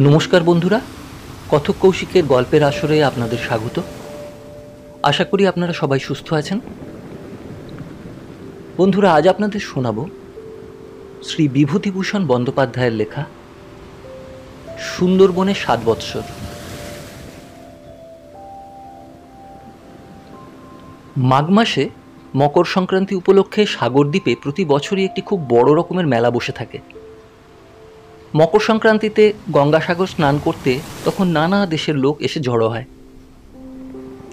নমস্কার বন্ধুরা, কথক কৌশিকের গল্পের আসরে আপনাদের স্বাগত। আশা করি আপনারা সবাই সুস্থ আছেন। বন্ধুরা, আজ আপনাদের শোনাব শ্রী বিভূতিভূষণ বন্দ্যোপাধ্যায়ের লেখা, সুন্দরবনে সাত বৎসর। মাঘ মাসে মকর সংক্রান্তি উপলক্ষে সাগরদ্বীপে প্রতি বছরই একটি খুব বড় রকমের মেলা বসে থাকে। মকর সংক্রান্তিতে গঙ্গাসাগর স্নান করতে তখন নানা দেশের লোক এসে জড়ো হয়।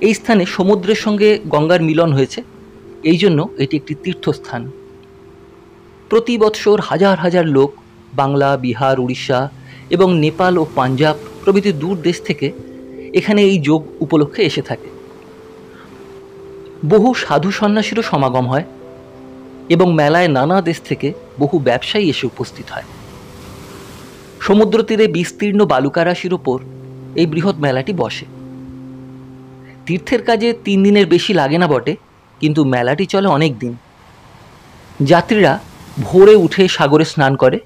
এই স্থানে সমুদ্রের সঙ্গে গঙ্গার মিলন হয়েছে। এই জন্য এটি একটি তীর্থস্থান। প্রতি বৎসর হাজার হাজার লোক বাংলা, বিহার, উড়িষ্যা এবং নেপাল ও পাঞ্জাব প্রভৃতি দূর দেশ থেকে এখানে এই যোগ উপলক্ষে এসে থাকে। বহু সাধু সন্ন্যাসীরও সমাগম হয় এবং মেলায় নানা দেশ থেকে বহু ব্যবসায়ী এসে উপস্থিত হয়। সমুদ্র তীরে বিস্তীর্ণ বালুকারাশির ওপর এই বৃহৎ মেলাটি বসে। তীর্থের কাজে তিন দিনের বেশি লাগে না বটে, কিন্তু মেলাটি চলে অনেক দিন। যাত্রীরা ভোরে উঠে সাগরে স্নান করে,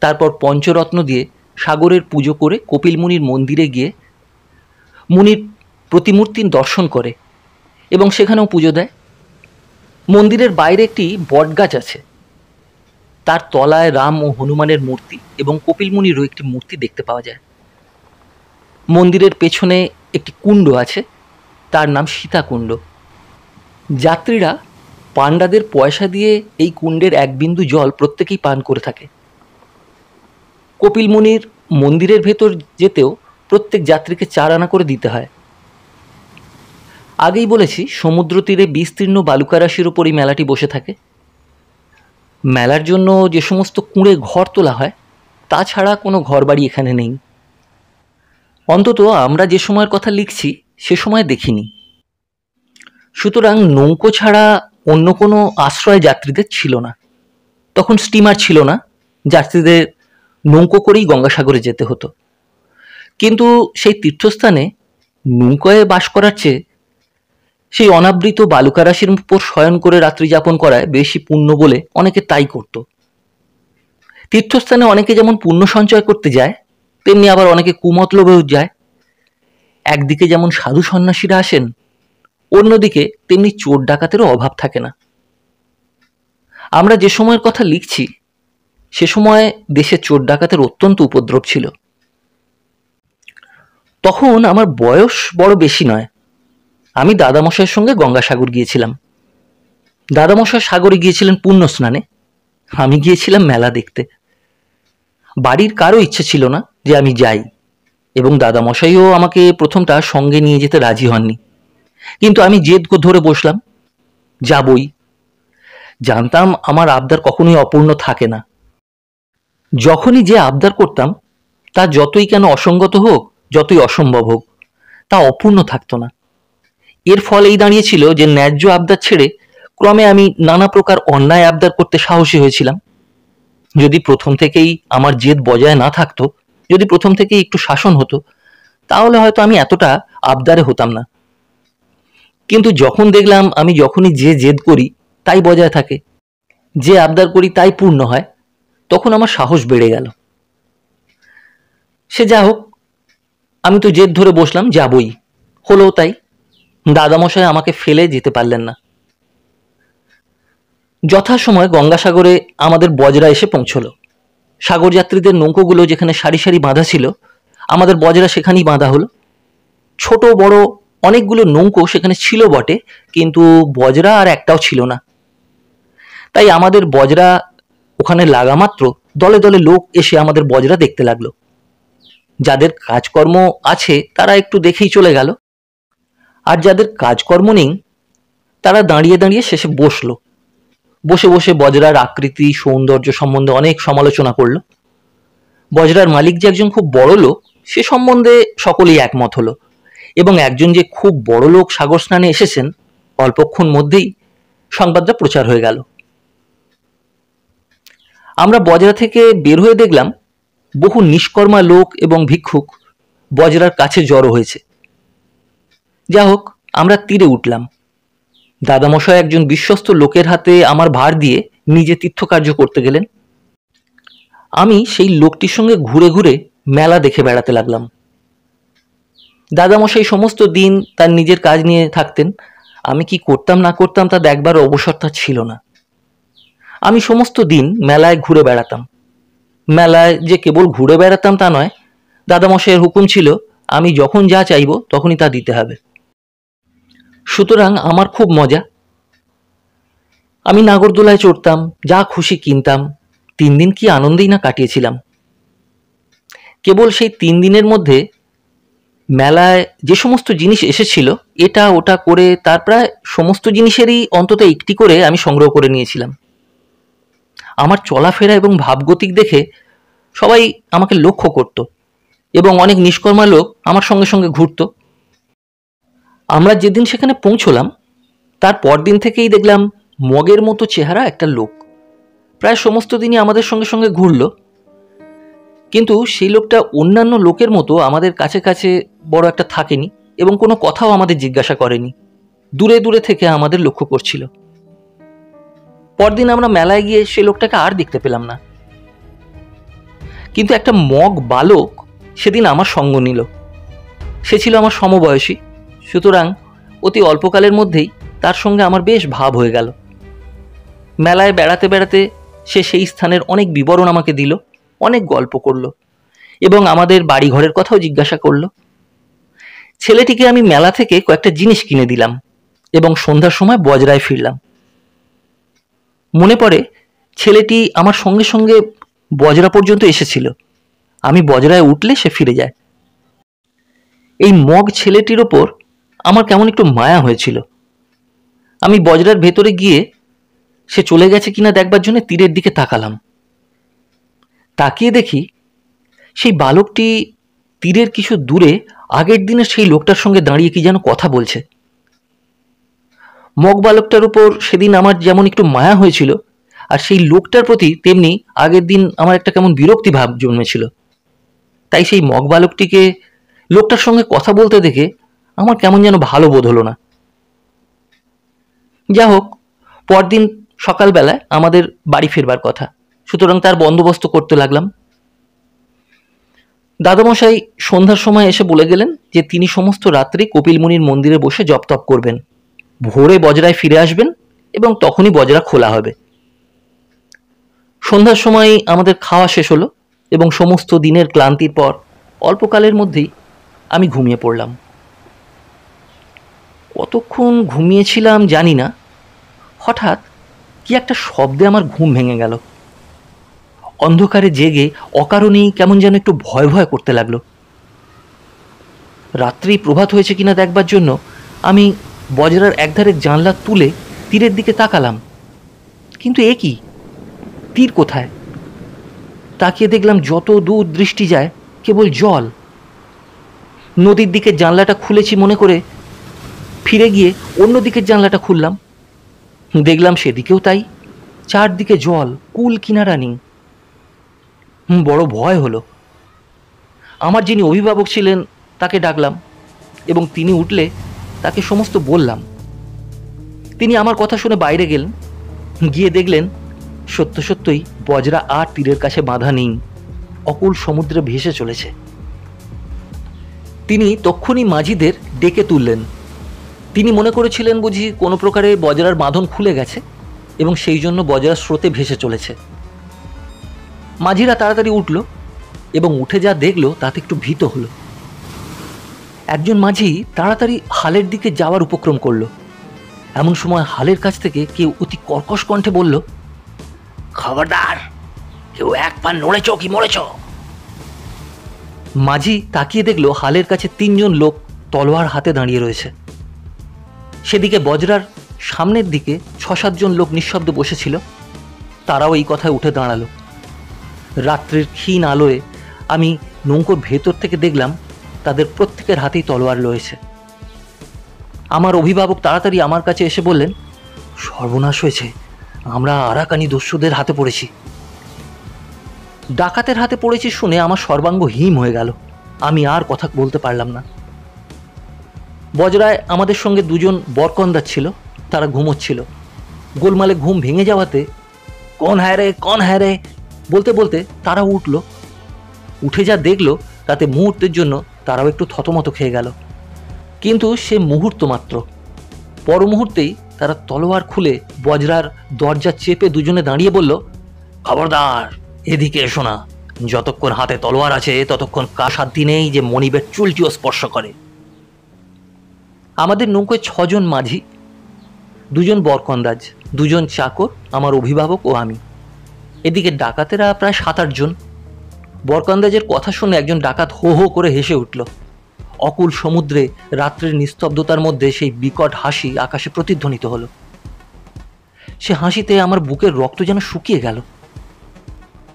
তারপর পঞ্চরত্ন দিয়ে সাগরের পুজো করে কপিল মুনির মন্দিরে গিয়ে মুনির প্রতিমূর্তির দর্শন করে এবং সেখানেও পুজো দেয়। মন্দিরের বাইরে একটি বটগাছ আছে। তার তলায় রাম ও হনুমানের মূর্তি এবং কপিল মুনিরও একটি মূর্তি দেখতে পাওয়া যায়। মন্দিরের পেছনে একটি কুণ্ড আছে, তার নাম সীতাকুণ্ড। যাত্রীরা পাণ্ডাদের পয়সা দিয়ে এই কুণ্ডের এক বিন্দু জল প্রত্যেকেই পান করে থাকে। কপিল মুনির মন্দিরের ভেতর যেতেও প্রত্যেক যাত্রীকে চার আনা করে দিতে হয়। আগেই বলেছি, সমুদ্র তীরে বিস্তীর্ণ বালুকারাশির ওপর এই মেলাটি বসে থাকে। মেলার জন্য যে সমস্ত কুঁড়ে ঘর তোলা হয় তাছাড়া কোনো ঘর বাড়ি এখানে নেই। অন্তত আমরা যে সময়ের কথা লিখছি, সে সময় দেখিনি। সুতরাং নৌকো ছাড়া অন্য কোনো আশ্রয় যাত্রীদের ছিল না। তখন স্টিমার ছিল না, যাত্রীদের নৌকো করেই গঙ্গাসাগরে যেতে হতো। কিন্তু সেই তীর্থস্থানে নৌকোয় বাস করার চেয়ে সেই অনাবৃত বালুকা রাশির উপর শয়ন করে রাত্রি যাপন করায় বেশি পুণ্য বলে অনেকে তাই করত। তীর্থস্থানে অনেকে যেমন পুণ্য সঞ্চয় করতে যায়, তেমনি আবার অনেকে কুমতলবেও যায়। একদিকে যেমন সাধু সন্ন্যাসীরা আসেন, অন্যদিকে তেমনি চোর ডাকাতেরও অভাব থাকে না। আমরা যে সময়ের কথা লিখছি, সে সময় দেশে চোর ডাকাতের অত্যন্ত উপদ্রব ছিল। তখন আমার বয়স বড় বেশি নয় আমি দাদামশাইয়ের সঙ্গে গঙ্গাসাগর গিয়েছিলাম। দাদামশাই সাগরে গিয়েছিলেন পুণ্য স্নানে আমি গিয়েছিলাম মেলা দেখতে। বাড়ির কারও ইচ্ছে ছিল না যে আমি যাই, এবং দাদামশাইও আমাকে প্রথমটা সঙ্গে নিয়ে যেতে রাজি হননি। কিন্তু আমি জেদ ধরে বসলাম, যাবই। জানতাম আমার আবদার কখনোই অপূর্ণ থাকে না। যখনই যে আবদার করতাম, তা যতই কেন অসঙ্গত হোক, যতই অসম্ভব হোক, তা অপূর্ণ থাকতো না। এর ফল এই দাঁড়িয়েছিল যে ন্যায্য আবদার ছেড়ে ক্রমে আমি নানা প্রকার অন্যায় আবদার করতে সাহসী হয়েছিলাম। যদি প্রথম থেকেই আমার জেদ বজায় না থাকতো, যদি প্রথম থেকেই একটু শাসন হতো, তাহলে হয়তো আমি এতটা আবদারে হতাম না। কিন্তু যখন দেখলাম আমি যখনই যে জেদ করি, তাই বজায় থাকে। যে আবদার করি, তাই পূর্ণ হয়। তখন আমার সাহস বেড়ে গেল। সে যা হোক, আমি তো জেদ ধরে বসলাম, যাবই। হলো তাই। দাদামশাই আমাকে ফেলে যেতে পারলেন না। যথাসময় গঙ্গাসাগরে আমাদের বজরা এসে পৌঁছলো। সাগর যাত্রীদের নৌকোগুলো যেখানে সারি সারি বাঁধা ছিল, আমাদের বজরা সেখানেই বাঁধা হলো। ছোট, বড় অনেকগুলো নৌকো সেখানে ছিল বটে, কিন্তু বজরা আর একটাও ছিল না। তাই আমাদের বজরা ওখানে লাগা মাত্র দলে দলে লোক এসে আমাদের বজরা দেখতে লাগল। যাদের কাজকর্ম আছে তারা একটু দেখেই চলে গেল। আর যাদের কাজকর্ম নেই, তারা দাঁড়িয়ে দাঁড়িয়ে শেষে বসল। বসে বসে বজরার আকৃতি, সৌন্দর্য সম্বন্ধে অনেক সমালোচনা করল। বজরার মালিক যে একজন খুব বড় লোক, সে সম্বন্ধে সকলেই একমত হলো। এবং একজন যে খুব বড় লোক সাগর স্নানে এসেছেন, অল্পক্ষণ মধ্যেই সংবাদটা প্রচার হয়ে গেল। আমরা বজরা থেকে বের হয়ে দেখলাম, বহু নিষ্কর্মা লোক এবং ভিক্ষুক বজরার কাছে জড়ো হয়েছে। যা হোক আমরা তীরে উঠলাম। দাদামশাই একজন বিশ্বস্ত লোকের হাতে আমার ভার দিয়ে নিজে তীর্থকার্য করতে গেলেন। আমি সেই লোকটির সঙ্গে ঘুরে ঘুরে মেলা দেখে বেড়াতে লাগলাম। দাদামশাই সমস্ত দিন তার নিজের কাজ নিয়ে থাকতেন। আমি কি করতাম, না করতাম তা দেখবার অবসর তার ছিল না। আমি সমস্ত দিন মেলায় ঘুরে বেড়াতাম। মেলায় যে কেবল ঘুরে বেড়াতাম তা নয়, দাদামশাইয়ের হুকুম ছিল, আমি যখন যা চাইব তখনই তা দিতে হবে। সুতরাং আমার খুব মজা। আমি নাগরদোলায় চড়তাম, যা খুশি কিনতাম, তিন দিন কি আনন্দেই না কাটিয়েছিলাম। কেবল সেই তিন দিনের মধ্যে মেলায় যে সমস্ত জিনিস এসেছিল, এটা ওটা করে তার প্রায় সমস্ত জিনিসেরই অন্তত একটি করে আমি সংগ্রহ করে নিয়েছিলাম। আমার চলাফেরা এবং ভাবগতিক দেখে সবাই আমাকে লক্ষ্য করত এবং অনেক নিষ্কর্মা লোক আমার সঙ্গে সঙ্গে ঘুরত। আমরা যেদিন সেখানে পৌঁছলাম, তার পরদিন থেকেই দেখলাম মগের মতো চেহারা একটা লোক। প্রায় সমস্ত দিনই আমাদের সঙ্গে সঙ্গে ঘুরল। কিন্তু সেই লোকটা অন্যান্য লোকের মতো আমাদের কাছে কাছে বড় একটা থাকেনি এবং কোনো কথাও আমাদের জিজ্ঞাসা করেনি। দূরে দূরে থেকে আমাদের লক্ষ্য করছিল। পরদিন আমরা মেলায় গিয়ে সে লোকটাকে আর দেখতে পেলাম না। কিন্তু একটা মগ বালক সেদিন আমার সঙ্গ নিল। সে ছিল আমার সমবয়সী। সুতরাং অতি অল্পকালের মধ্যেই তার সঙ্গে আমার বেশ ভাব হয়ে গেল। মেলায় বেড়াতে বেড়াতে সে সেই স্থানের অনেক বিবরণ আমাকে দিল, অনেক গল্প করল এবং আমাদের বাড়িঘরের কথাও জিজ্ঞাসা করল। ছেলেটিকে আমি মেলা থেকে কয়েকটা জিনিস কিনে দিলাম এবং সন্ধ্যার সময় বজরায় ফিরলাম। মনে পড়ে ছেলেটি আমার সঙ্গে সঙ্গে বজরা পর্যন্ত এসেছিল। আমি বজরায় উঠলে সে ফিরে যায়। এই মগ ছেলেটির ওপর আমার কেমন একটু মায়া হয়েছিল। আমি বজরার ভেতরে গিয়ে সে চলে গেছে কিনা দেখবার জন্য তীরের দিকে তাকালাম। তাকিয়ে দেখি সেই বালকটি তীরের কিছু দূরে আগের দিনের সেই লোকটার সঙ্গে দাঁড়িয়ে কি যেন কথা বলছে। মগ বালকটার উপর সেদিন আমার যেমন একটু মায়া হয়েছিল, আর সেই লোকটার প্রতি তেমনি আগের দিন আমার একটা কেমন বিরক্তি ভাব জন্মেছিল। তাই সেই মগ বালকটিকে লোকটার সঙ্গে কথা বলতে দেখে আমার কেমন যেন ভালো বোধ হলো না। যা হোক, পরদিন সকালবেলায় আমাদের বাড়ি ফেরবার কথা। সুতরাং তার বন্দোবস্ত করতে লাগলাম। দাদামশাই সন্ধ্যার সময় এসে বলে গেলেন যে, তিনি সমস্ত রাত্রি কপিলমুনির মন্দিরে বসে জপ তপ করবেন। ভোরে বজরায় ফিরে আসবেন এবং তখনই বজরা খোলা হবে। সন্ধ্যার সময় আমাদের খাওয়া শেষ হলো এবং সমস্ত দিনের ক্লান্তির পর অল্পকালের মধ্যেই আমি ঘুমিয়ে পড়লাম। কতক্ষণ ঘুমিয়েছিলাম জানি না। হঠাৎ কি একটা শব্দে আমার ঘুম ভেঙে গেল। অন্ধকারে জেগে অকারণেই কেমন যেন একটু ভয় ভয় করতে লাগল। রাত্রি প্রভাত হয়েছে কিনা দেখবার জন্য আমি বজরার একধারে জানলা তুলে তীরের দিকে তাকালাম। কিন্তু এ কি? তীর কোথায়? তাকিয়ে দেখলাম যত দূর দৃষ্টি যায় কেবল জল। নদীর দিকে জানলাটা খুলেছি মনে করে ফিরে গিয়ে অন্য দিকের জানলাটা খুললাম। দেখলাম সেদিকেও তাই। চারদিকে জল, কুল কিনারা নেই। বড় ভয় হলো। আমার যিনি অভিভাবক ছিলেন, তাকে ডাকলাম এবং তিনি উঠলে তাকে সমস্ত বললাম। তিনি আমার কথা শুনে বাইরে গেলেন। গিয়ে দেখলেন, সত্য সত্যই বজরা আর তীরের কাছে বাঁধা নেই। অকুল সমুদ্রে ভেসে চলেছে। তিনি তক্ষুনি মাঝিদের ডেকে তুললেন। তিনি মনে করেছিলেন বুঝি কোনো প্রকারে বজরার বাঁধন খুলে গেছে এবং সেই জন্য বজরার স্রোতে ভেসে চলেছে। মাঝিরা তাড়াতাড়ি উঠল এবং উঠে যা দেখল তাতে একটু ভীত হলো। একজন মাঝি তাড়াতাড়ি হালের দিকে যাওয়ার উপক্রম করল। এমন সময় হালের কাছ থেকে কেউ অতি কর্কশ কণ্ঠে বলল, খবরদার, কেউ এক পা নড়েছ কি মরেছ? মাঝি তাকিয়ে দেখল হালের কাছে তিনজন লোক তলোয়ার হাতে দাঁড়িয়ে রয়েছে। সেদিকে বজরার সামনের দিকে ছ সাতজন লোক নিঃশব্দ বসেছিল। তারাও এই কথায় উঠে দাঁড়াল। রাত্রির ক্ষীণ আলোয় আমি নৌকোর ভেতর থেকে দেখলাম, তাদের প্রত্যেকের হাতেই তলোয়ার রয়েছে। আমার অভিভাবক তাড়াতাড়ি আমার কাছে এসে বললেন, সর্বনাশ হয়েছে, আমরা আরাকানি দস্যুদের হাতে পড়েছি। ডাকাতের হাতে পড়েছি শুনে আমার সর্বাঙ্গ হিম হয়ে গেল। আমি আর কথা বলতে পারলাম না। বজরায় আমাদের সঙ্গে দুজন বরকন্দার ছিল, তারা ঘুমোচ্ছিল। গোলমালে ঘুম ভেঙে যাওয়াতে, কন হ্যাঁ রে, কন হ্যাঁ রে? বলতে বলতে তারা উঠল। উঠে যা দেখল, তাতে মুহূর্তের জন্য তারাও একটু থতমত খেয়ে গেল। কিন্তু সে মুহূর্ত মাত্র। পর মুহূর্তেই তারা তলোয়ার খুলে বজরার দরজা চেপে দুজনে দাঁড়িয়ে বলল, খবরদার, এদিকে এসো না। যতক্ষণ হাতে তলোয়ার আছে, ততক্ষণ কাসার দিনেই যে মনিবের চুলটিও স্পর্শ করে। আমাদের নৌকোয় ছজন মাঝি, দুজন বরকন্দাজ দুজন চাকর, আমার অভিভাবক ও আমি। এদিকে ডাকাতেরা প্রায় সাত আটজন বরকন্দাজের কথা শুনে একজন ডাকাত হো হো করে হেসে উঠল। অকুল সমুদ্রে রাত্রের নিস্তব্ধতার মধ্যে সেই বিকট হাসি আকাশে প্রতিধ্বনিত হলো। সে হাসিতে আমার বুকের রক্ত যেন শুকিয়ে গেল।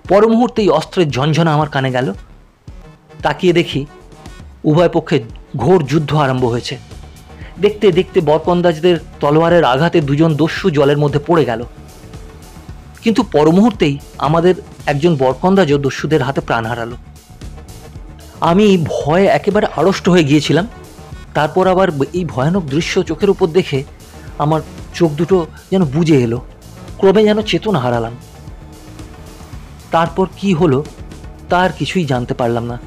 পর মুহূর্তেই অস্ত্রের ঝনঝনা আমার কানে গেল। তাকিয়ে দেখি উভয় পক্ষে ঘোর যুদ্ধ আরম্ভ হয়েছে। দেখতে দেখতে বরকন্দাজদের তলোয়ারের আঘাতে দুজন দস্যু জলের মধ্যে পড়ে গেল। কিন্তু পর মুহূর্তেই আমাদের একজন বরকন্দাজও দস্যুদের হাতে প্রাণ হারালো। আমি ভয়ে একেবারে আড়ষ্ট হয়ে গিয়েছিলাম। তারপর আবার এই ভয়ানক দৃশ্য চোখের উপর দেখে আমার চোখ দুটো যেন বুঝে এলো। ক্রমে যেন চেতনা হারালাম। তারপর কি হলো, তার কিছুই জানতে পারলাম না।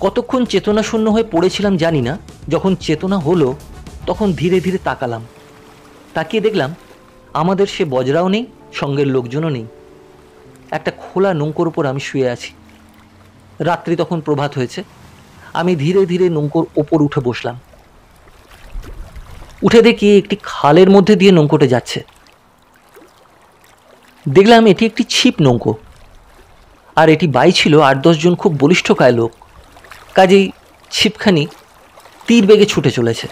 কতক্ষণ চেতনা শূন্য হয়ে পড়েছিলাম জানি না। যখন চেতনা হলো, তখন ধীরে ধীরে তাকালাম। তাকিয়ে দেখলাম, আমাদের সে বজরাও নেই, সঙ্গের লোকজনও নেই। একটা খোলা নৌকোর উপর আমি শুয়ে আছি। রাত্রি তখন প্রভাত হয়েছে। আমি ধীরে ধীরে নৌকোর ওপর উঠে বসলাম। উঠে দেখি একটি খালের মধ্যে দিয়ে নৌকোটা যাচ্ছে। দেখলাম এটি একটি ছিপ নৌকো। আর এটি বাই ছিল আট দশজন খুব বলিষ্ঠকায় লোক। কাজেই ছিপখানি তীর বেগে ছুটে চলেছে।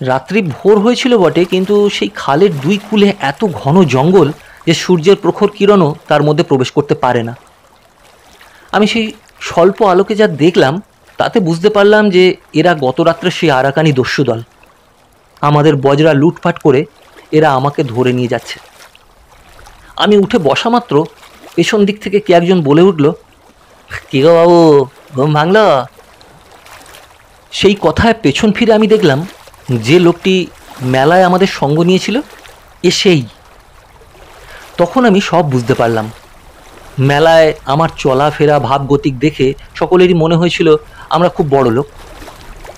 রাত্রি ভোর হয়েছিল বটে, কিন্তু সেই খালের দুই কূলে এত ঘন জঙ্গল যে সূর্যের প্রখর কিরণও তার মধ্যে প্রবেশ করতে পারে না। আমি সেই স্বল্প আলোকে যা দেখলাম, তাতে বুঝতে পারলাম যে এরা গত রাত্রে সেই আরাকানি দস্যু দল আমাদের বজরা লুটপাট করে এরা আমাকে ধরে নিয়ে যাচ্ছে। আমি উঠে বসা মাত্র পেছন দিক থেকে কে একজন বলে উঠল কি গো বাবু, ঘুম ভাঙল? সেই কথায় পেছন ফিরে আমি দেখলাম, যে লোকটি মেলায় আমাদের সঙ্গ নিয়েছিল, এ সেই। তখন আমি সব বুঝতে পারলাম। মেলায় আমার চলাফেরা ভাবগতিক দেখে সকলেরই মনে হয়েছিল, আমরা খুব বড় লোক।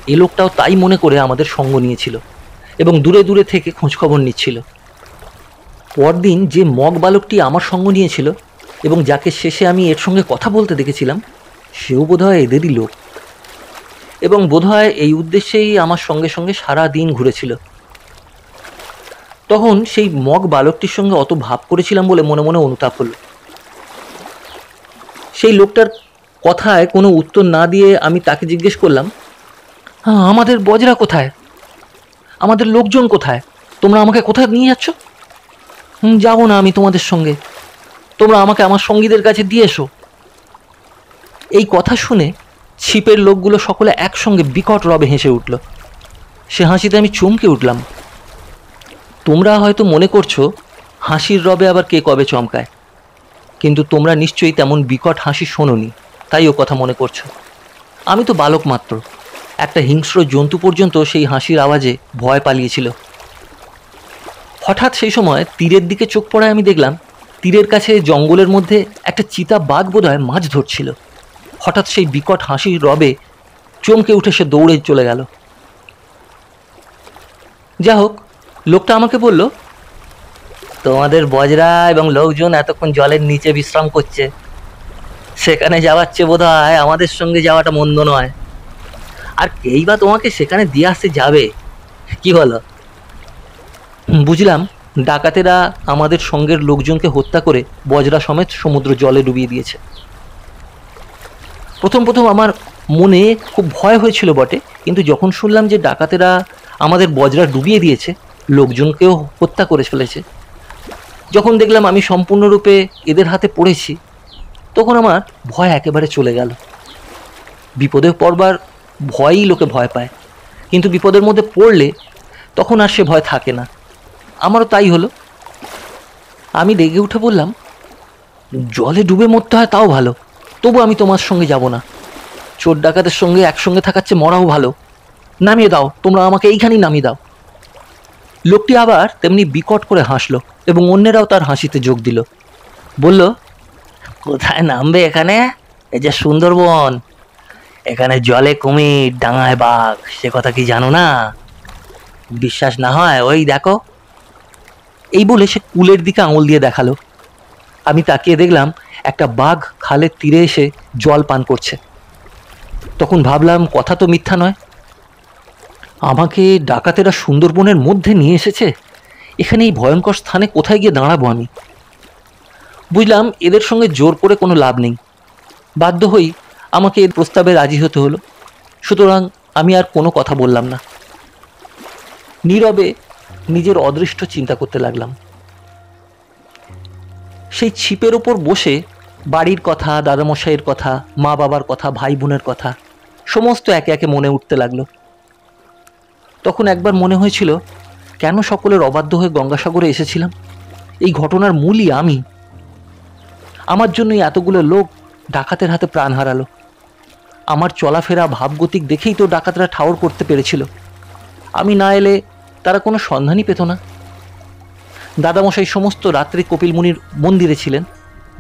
এ লোকটাও তাই মনে করে আমাদের সঙ্গ নিয়েছিল এবং দূরে দূরে থেকে খোঁজখবর নিচ্ছিল। পরদিন যে মগ বালকটি আমার সঙ্গ নিয়েছিল এবং যাকে শেষে আমি এর সঙ্গে কথা বলতে দেখেছিলাম, সেও বোধ বোধহয় এদেরই লোক। এবং বোধহয় এই উদ্দেশ্যেই আমার সঙ্গে সঙ্গে সারা দিন ঘুরেছিল। তখন সেই মগ বালকটির সঙ্গে অত ভাব করেছিলাম বলে মনে মনে অনুতাপ হলো। সেই লোকটার কথায় কোনো উত্তর না দিয়ে আমি তাকে জিজ্ঞেস করলাম হ্যাঁ আমাদের বজরা কোথায়? আমাদের লোকজন কোথায়? তোমরা আমাকে কোথায় নিয়ে যাচ্ছ? যাব না আমি তোমাদের সঙ্গে। তোমরা আমাকে আমার সঙ্গীদের কাছে দিয়ে এসো। এই কথা শুনে ছিপের লোকগুলো সকলে একসঙ্গে বিকট রবে হেসে উঠল। সে হাসিতে আমি চমকে উঠলাম। তোমরা হয়তো মনে করছ, হাসির রবে আবার কে কবে চমকায়। কিন্তু তোমরা নিশ্চয়ই তেমন বিকট হাসি শোনোনি, তাই ও কথা মনে করছ। আমি তো বালক মাত্র। একটা হিংস্র জন্তু পর্যন্ত সেই হাসির আওয়াজে ভয় পালিয়েছিল। হঠাৎ সেই সময় তীরের দিকে চোখ পড়ায় আমি দেখলাম তীরের কাছে জঙ্গলের মধ্যে একটা চিতা বাঘ বোধহয় মাছ ধরছিল। হঠাৎ সেই বিকট হাসির রবে চমকে উঠে সে দৌড়ে চলে গেল। যা হোক, লোকটা আমাকে বলল, তোমাদের বজরা এবং লোকজন এতক্ষণ জলের নিচে বিশ্রাম করছে। সেখানে যাওয়ার চেয়ে বোধ হয় আমাদের সঙ্গে যাওয়াটা মন্দ নয়। আর কেই বা তোমাকে সেখানে দিয়ে আসতে যাবে? কি বলো? বুঝলাম। ডাকাতেরা আমাদের সঙ্গের লোকজনকে হত্যা করে বজরা সমেত সমুদ্র জলে ডুবিয়ে দিয়েছে। প্রথম প্রথম আমার মনে খুব ভয় হয়েছিল বটে, কিন্তু যখন শুনলাম যে ডাকাতেরা আমাদের বজরা ডুবিয়ে দিয়েছে, লোকজনকেও হত্যা করে ফেলেছে, যখন দেখলাম আমি সম্পূর্ণরূপে এদের হাতে পড়েছি, তখন আমার ভয় একেবারে চলে গেল। বিপদে পড়বার ভয়ই লোকে ভয় পায়, কিন্তু বিপদের মধ্যে পড়লে তখন আর সে ভয় থাকে না। আমারও তাই হলো। আমি রেগে উঠে বললাম, জলে ডুবে মরতে হয় তাও ভালো। তবু আমি তোমার সঙ্গে যাব না। চোর ডাকাতের সঙ্গে একসঙ্গে থাকার চেয়ে মরাও ভালো। নামিয়ে দাও, তোমরা আমাকে এইখানেই নামিয়ে দাও। লোকটি আবার তেমনি বিকট করে হাসলো এবং অন্যেরাও তার হাসিতে যোগ দিল। বলল, কোথায় নামবে এখানে? এই যে সুন্দরবন। এখানে জলে কুমির, ডাঙায় বাঘ, সে কথা কি জানো না? বিশ্বাস না হয়, ওই দেখো। এই বলে সে কুলের দিকে আঙুল দিয়ে দেখাল। আমি তাকিয়ে দেখলাম একটা বাঘ খালের তীরে এসে জল পান করছে। তখন ভাবলাম, কথা তো মিথ্যা নয়। আমাকে ডাকাতেরা সুন্দরবনের মধ্যে নিয়ে এসেছে। এখানে এই ভয়ঙ্কর স্থানে কোথায় গিয়ে দাঁড়াবো আমি? বুঝলাম, এদের সঙ্গে জোর করে কোনো লাভ নেই। বাধ্য হই আমাকে এর প্রস্তাবে রাজি হতে হলো। সুতরাং আমি আর কোনো কথা বললাম না। নীরবে নিজের অদৃষ্ট চিন্তা করতে লাগলাম। সেই ছিপের ওপর বসে বাড়ির কথা, দাদামশাইয়ের কথা মা বাবার কথা ভাই বোনের কথা, সমস্ত একে একে মনে উঠতে লাগল। তখন একবার মনে হয়েছিল, কেন সকলের অবাধ্য হয়ে গঙ্গাসাগরে এসেছিলাম? এই ঘটনার মূলই আমি। আমার জন্যই এতগুলো লোক ডাকাতের হাতে প্রাণ হারালো। আমার চলাফেরা ভাবগতিক দেখেই তো ডাকাতরা ঠাওর করতে পেরেছিল। আমি না এলে তারা কোনো সন্ধানই পেত না। দাদামশাই সমস্ত রাত্রি কপিল মুনির মন্দিরে ছিলেন।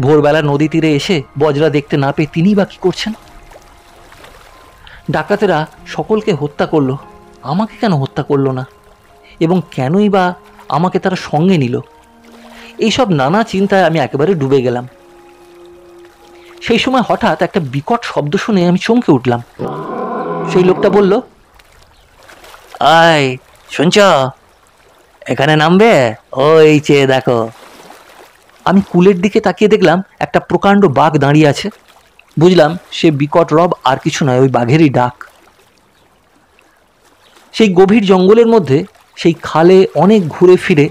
ভোরবেলা নদী তীরে এসে বজরা দেখতে না পেয়ে তিনিই বা কী করছেন? ডাকাতেরা সকলকে হত্যা করল, আমাকে কেন হত্যা করল না? এবং কেনই বা আমাকে তারা সঙ্গে নিল? এইসব নানা চিন্তায় আমি একেবারে ডুবে গেলাম। সেই সময় হঠাৎ একটা বিকট শব্দ শুনে আমি চমকে উঠলাম। সেই লোকটা বলল, আয় শুনছ? এখানে নামবে? ওই চেয়ে দেখো। আমি কুলের দিকে তাকিয়ে দেখলাম, একটা প্রকাণ্ড বাঘ দাঁড়িয়ে আছে। বুঝলাম, সে বিকট রব, আর কিছু নয়, ওই বাঘেরই ডাক। সেই গভীর জঙ্গলের মধ্যে, সেই খালে অনেক ঘুরে ফিরে,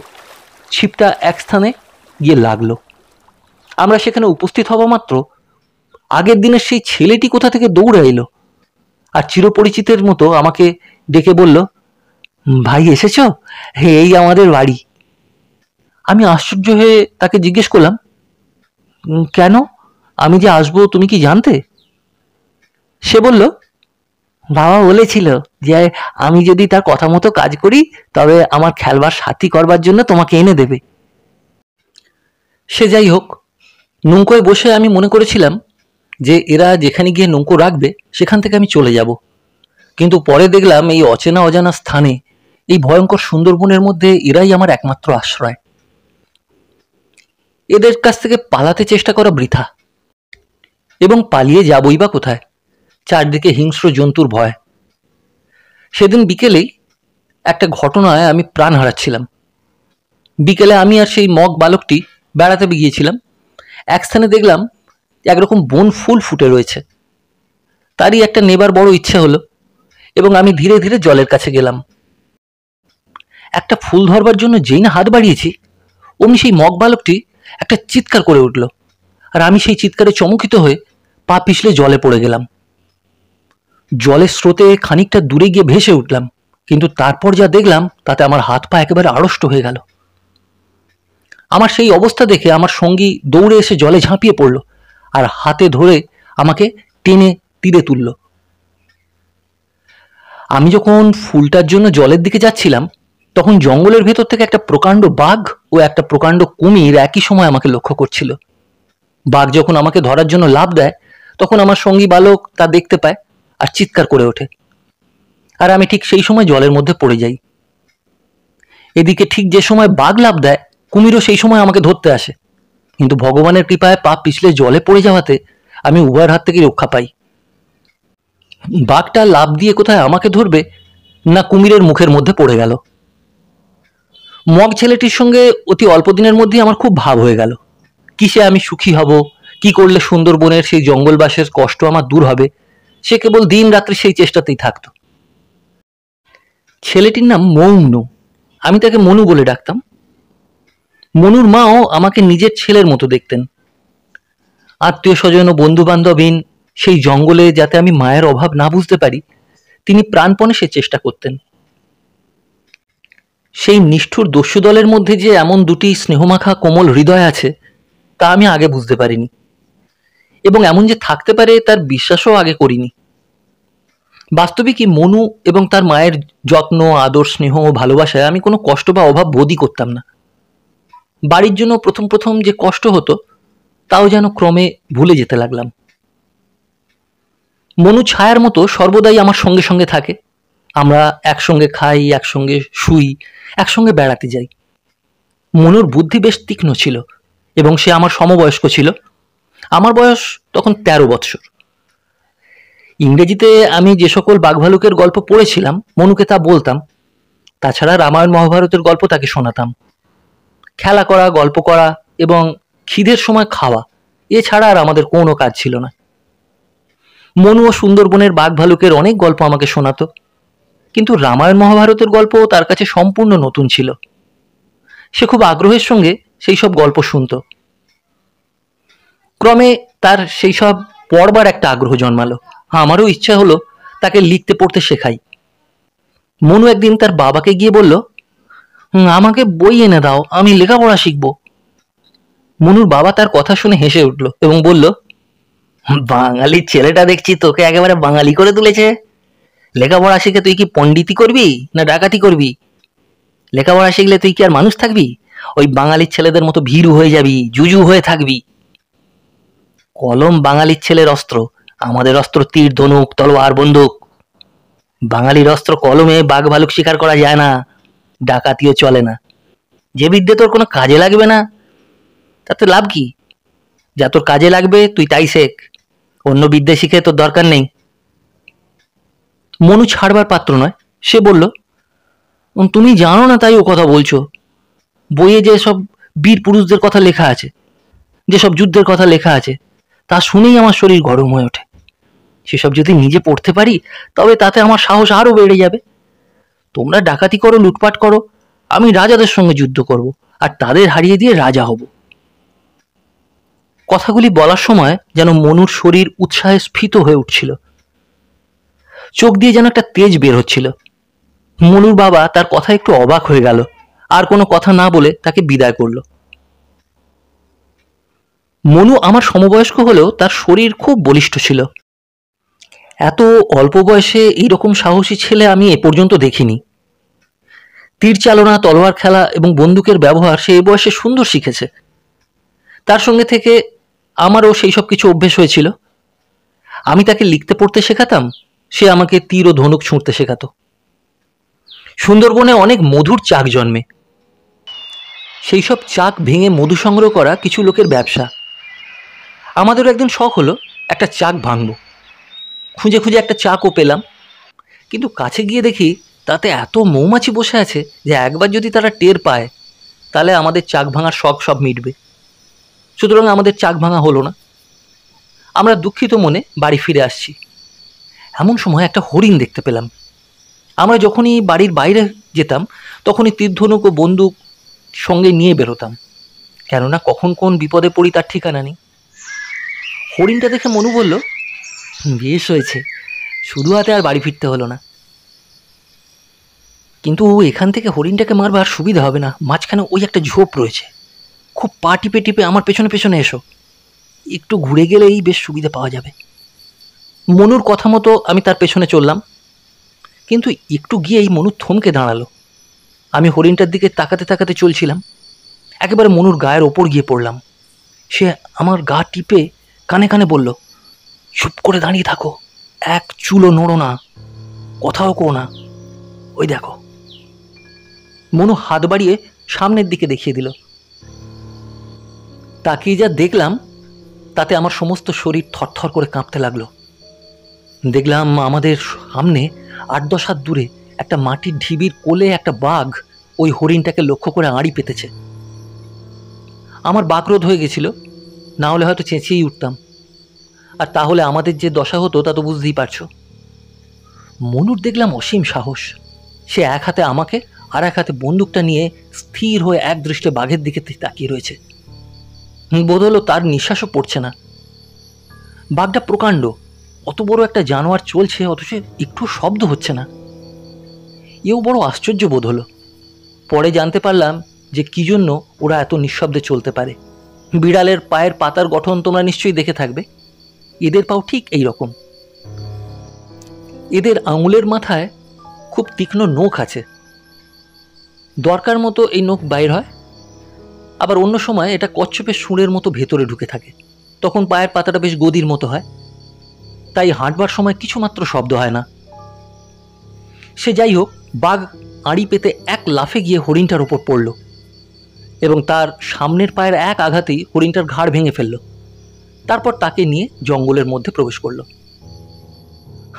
ছিপটা এক স্থানে গিয়ে লাগল। আমরা সেখানে উপস্থিত হওয়া মাত্র, আগের দিনের সেই ছেলেটি কোথা থেকে দৌড়ে এলো? আর চিরপরিচিতের মতো আমাকে ডেকে বলল ভাই, এসেছ? এই আমাদের বাড়ি। আমি আশ্চর্য হয়ে তাকে জিজ্ঞেস করলাম কেন? আমি যে আসব, তুমি কি জানতে? সে বলল, বাবা বলেছিল যে, আমি যদি তার কথা মতো কাজ করি, তবে আমার খেলবার সাথী করবার জন্য তোমাকে এনে দেবে। সে যাই হোক, নৌকোয় বসে আমি মনে করেছিলাম যে, এরা যেখানে গিয়ে নৌকো রাখবে, সেখান থেকে আমি চলে যাব। কিন্তু পরে দেখলাম এই অচেনা অজানা স্থানে এই ভয়ঙ্কর সুন্দরবনের মধ্যে এরাই আমার একমাত্র আশ্রয়। এদের কাছ থেকে পালাতে চেষ্টা করা বৃথা। এবং পালিয়ে যাবই বা কোথায়? চারদিকে হিংস্র জন্তুর ভয়। সেদিন বিকেলেই একটা ঘটনায় আমি প্রাণ হারাচ্ছিলাম। বিকেলে আমি আর সেই মগ বালকটি বেড়াতে গিয়েছিলাম। এক স্থানে দেখলাম একরকম বন ফুল ফুটে রয়েছে। তারই একটা নেবার বড় ইচ্ছে হলো এবং আমি ধীরে ধীরে জলের কাছে গেলাম। একটা ফুল ধরবার জন্য যেই না হাত বাড়িয়েছি, অমনি সেই মগ বালকটি একটা চিৎকার করে উঠল। আর আমি সেই চিৎকারে চমকিত হয়ে পা পিছলে জলে পড়ে গেলাম। জলের স্রোতে খানিকটা দূরে গিয়ে ভেসে উঠলাম, কিন্তু তারপর যা দেখলাম, তাতে আমার হাত পা একেবারে আড়ষ্ট হয়ে গেল। আমার সেই অবস্থা দেখে আমার সঙ্গী দৌড়ে এসে জলে ঝাঁপিয়ে পড়ল আর হাতে ধরে আমাকে টেনে তীরে তুলল। আমি যখন ফুলটার জন্য জলের দিকে যাচ্ছিলাম তখন জঙ্গলের ভেতর থেকে একটা প্রকাণ্ড বাঘ ও একটা প্রকাণ্ড কুমির একই সময় আমাকে লক্ষ্য করছিল। বাঘ যখন আমাকে ধরার জন্য লাভ দেয়, তখন আমার সঙ্গী বালক তা দেখতে পায় আর চিৎকার করে ওঠে। আর আমি ঠিক সেই সময় জলের মধ্যে পড়ে যাই। এদিকে ঠিক যে সময় বাঘ লাভ দেয়, কুমিরও সেই সময় আমাকে ধরতে আসে। কিন্তু ভগবানের কৃপায় পা পিছলে জলে পড়ে যাওয়াতে আমি উভয়ের হাত থেকে রক্ষা পাই। বাঘটা লাভ দিয়ে কোথায় আমাকে ধরবে, না কুমিরের মুখের মধ্যে পড়ে গেল। মগ ছেলেটির সঙ্গে অতি অল্প দিনের মধ্যেই আমার খুব ভাব হয়ে গেল। কিসে আমি সুখী হব? কি করলে সুন্দরবনের সেই জঙ্গলবাসের কষ্ট আমার দূর হবে? সে কেবল দিন রাত্রি সেই চেষ্টাতেই থাকতো। ছেলেটির নাম মৌন। আমি তাকে মনু বলে ডাকতাম। মনুর মাও আমাকে নিজের ছেলের মতো দেখতেন। আত্মীয় স্বজন ও বন্ধু বান্ধবীন সেই জঙ্গলে যাতে আমি মায়ের অভাব না বুঝতে পারি, তিনি প্রাণপণে সে চেষ্টা করতেন। সেই নিষ্ঠুর দস্যু দলের মধ্যে যে এমন দুটি স্নেহমাখা কোমল হৃদয় আছে, তা আমি আগে বুঝতে পারিনি। এবং এমন যে থাকতে পারে, তার বিশ্বাসও আগে করিনি। বাস্তবিকই মনু এবং তার মায়ের যত্ন, আদর, স্নেহ ও ভালোবাসায় আমি কোনো কষ্ট বা অভাব বোধই করতাম না। বাড়ির জন্য প্রথম প্রথম যে কষ্ট হতো, তাও যেন ক্রমে ভুলে যেতে লাগলাম। মনু ছায়ার মতো সর্বদাই আমার সঙ্গে সঙ্গে থাকে। আমরা একসঙ্গে খাই, একসঙ্গে শুই, একসঙ্গে বেড়াতে যাই। মনুর বুদ্ধি বেশ তীক্ষ্ণ ছিল এবং সে আমার সমবয়স্ক ছিল। আমার বয়স তখন তেরো বৎসর। ইংরেজিতে আমি যে সকল বাঘভালুকের গল্প পড়েছিলাম, মনুকে তা বলতাম। তাছাড়া রামায়ণ মহাভারতের গল্প তাকে শোনাতাম। খেলা করা, গল্প করা এবং খিদের সময় খাওয়া, এছাড়া আর আমাদের কোনো কাজ ছিল না। মনু ও সুন্দরবনের বাঘ ভালুকের অনেক গল্প আমাকে শোনাতো। কিন্তু রামায়ণ মহাভারতের গল্প তার কাছে সম্পূর্ণ নতুন ছিল। সে খুব আগ্রহের সঙ্গে সেই সব গল্প শুনত। ক্রমে তার সেই সব পড়বার একটা আগ্রহ জন্মালো। আমারও ইচ্ছা হলো তাকে লিখতে পড়তে শেখাই। মনু একদিন তার বাবাকে গিয়ে বলল আমাকে বই এনে দাও, আমি লেখাপড়া শিখব। মনুর বাবা তার কথা শুনে হেসে উঠল এবং বলল বাঙালির ছেলেটা দেখছি তোকে একেবারে বাঙালি করে তুলেছে। লেখাপড়া শিখে তুই কি পণ্ডিতি করবি না ডাকাতি করবি? লেখাপড়া শিখলে তুই কি আর মানুষ থাকবি? ওই বাঙালির ছেলেদের মতো ভীরু হয়ে যাবি, জুজু হয়ে থাকবি। কলম বাঙালির ছেলের অস্ত্র, আমাদের অস্ত্র তীর, ধনুক, তলোয়ার, বন্দুক। বাঙালির অস্ত্র কলমে বাঘ ভালুক শিকার করা যায় না, ডাকাতিও চলে না। যে বিদ্যে তোর কোনো কাজে লাগবে না, তাতে লাভ কি? যা তোর কাজে লাগবে, তুই তাই শেখ। অন্য বিদ্যে শিখে তোর দরকার নেই। মনু ছাড়বার পাত্র নয়। সে বলল তুমি জানো না তাই ও কথা বলছো। বইয়ে যে সব বীর পুরুষদের কথা লেখা আছে যেসব যুদ্ধের কথা লেখা আছে, তা শুনেই আমার শরীর গরম হয়ে ওঠে। সেসব যদি নিজে পড়তে পারি, তবে তাতে আমার সাহস আরও বেড়ে যাবে। তোমরা ডাকাতি করো, লুটপাট করো, আমি রাজাদের সঙ্গে যুদ্ধ করব, আর তাদের হারিয়ে দিয়ে রাজা হব। কথাগুলি বলার সময় যেন মনুর শরীর উৎসাহে স্ফীত হয়ে উঠছিল। চোখ দিয়ে যেন একটা তেজ বের হচ্ছিল। মনুর বাবা তার কথা একটু অবাক হয়ে গেল আর কোনো কথা না বলে তাকে বিদায় করল। মনু আমার সমবয়স্ক হলেও তার শরীর খুব বলিষ্ঠ ছিল। এত অল্প বয়সে এইরকম সাহসী ছেলে আমি এ পর্যন্ত দেখিনি। তীর চালনা, তলোয়ার খেলা এবং বন্দুকের ব্যবহার সে এ বয়সে সুন্দর শিখেছে। তার সঙ্গে থেকে আমারও সেই সব কিছু অভ্যেস হয়েছিল। আমি তাকে লিখতে পড়তে শেখাতাম? সে আমাকে তীর ও ধনুক ছুঁড়তে শেখাতো। সুন্দরবনে অনেক মধুর চাক জন্মে। সেই সব চাক ভেঙে মধু সংগ্রহ করা কিছু লোকের ব্যবসা। আমাদেরও একদিন শখ হলো একটা চাক ভাঙবো। খুঁজে খুঁজে একটা চাকও পেলাম। কিন্তু কাছে গিয়ে দেখি তাতে এত মৌমাছি বসে আছে যে একবার যদি তারা টের পায়, তাহলে আমাদের চাক ভাঙার শখ সব মিটবে। সুতরাং আমাদের চাক ভাঙা হলো না। আমরা দুঃখিত মনে বাড়ি ফিরে আসছি। এমন সময় একটা হরিণ দেখতে পেলাম। আমরা যখনই বাড়ির বাইরে যেতাম, তখনই তীর্ধনুক ও বন্দুক সঙ্গে নিয়ে বেরোতাম। কেননা কখন কোন বিপদে পড়ি তার ঠিকানা নেই। হরিণটা দেখে মনু বলল, বেশ হয়েছে, শুধু হাতে আর বাড়ি ফিরতে হলো না। কিন্তু এখান থেকে হরিণটাকে মারবে আর সুবিধা হবে না, মাঝখানে ওই একটা ঝোপ রয়েছে। খুব পা টিপে টিপে আমার পেছনে পেছনে এসো। একটু ঘুরে গেলেই বেশ সুবিধা পাওয়া যাবে। মনুর কথা মতো আমি তার পেছনে চললাম। কিন্তু একটু গিয়েই মনু থমকে দাঁড়াল। আমি হরিণটার দিকে তাকাতে তাকাতে চলছিলাম। একেবারে মনুর গায়ের ওপর গিয়ে পড়লাম। সে আমার গা টিপে কানে কানে বলল, চুপ করে দাঁড়িয়ে থাকো। এক চুলো নড়ো না, কথাও কো না। ওই দেখো। মনু হাত বাড়িয়ে সামনের দিকে দেখিয়ে দিল। তাকিয়ে যা দেখলাম, তাতে আমার সমস্ত শরীর থরথর করে কাঁপতে লাগল। দেখলাম আমাদের সামনে আট দশ হাত দূরে একটা মাটির ঢিবির কোলে একটা বাঘ ওই হরিণটাকে লক্ষ্য করে আড়ি পেতেছে। আমার বাকরোধ হয়ে গেছিল, না হলে হয়তো চেঁচিয়েই উঠতাম। আর তাহলে আমাদের যে দশা হতো, তা তো বুঝতেই পারছ। মনুর দেখলাম অসীম সাহস। সে এক হাতে আমাকে আর এক হাতে বন্দুকটা নিয়ে স্থির হয়ে এক দৃষ্টে বাঘের দিকে তাকিয়ে রয়েছে। বোধ হলো তার নিঃশ্বাসও পড়ছে না। বাঘটা প্রকাণ্ড অত বড় একটা জানোয়ার চলছে, অথচ একটু শব্দ হচ্ছে না। এও বড় আশ্চর্য বোধ হলো। পরে জানতে পারলাম যে কি জন্য ওরা এত নিঃশব্দে চলতে পারে। বিড়ালের পায়ের পাতার গঠন তোমরা নিশ্চয়ই দেখে থাকবে। এদের পাও ঠিক এই রকম। এদের আঙুলের মাথায় খুব তীক্ষ্ণ নখ আছে। দরকার মতো এই নখ বাইর হয়। আবার অন্য সময় এটা কচ্ছপের সুরের মতো ভেতরে ঢুকে থাকে। তখন পায়ের পাতাটা বেশ গদির মতো হয়। তাই হাঁটবার সময় কিছুমাত্র শব্দ হয় না। সে যাই হোক, বাঘ আড়ি পেতে এক লাফে গিয়ে হরিণটার ওপর পড়ল এবং তার সামনের পায়ের এক আঘাতেই হরিণটার ঘাড় ভেঙে ফেলল। তারপর তাকে নিয়ে জঙ্গলের মধ্যে প্রবেশ করল।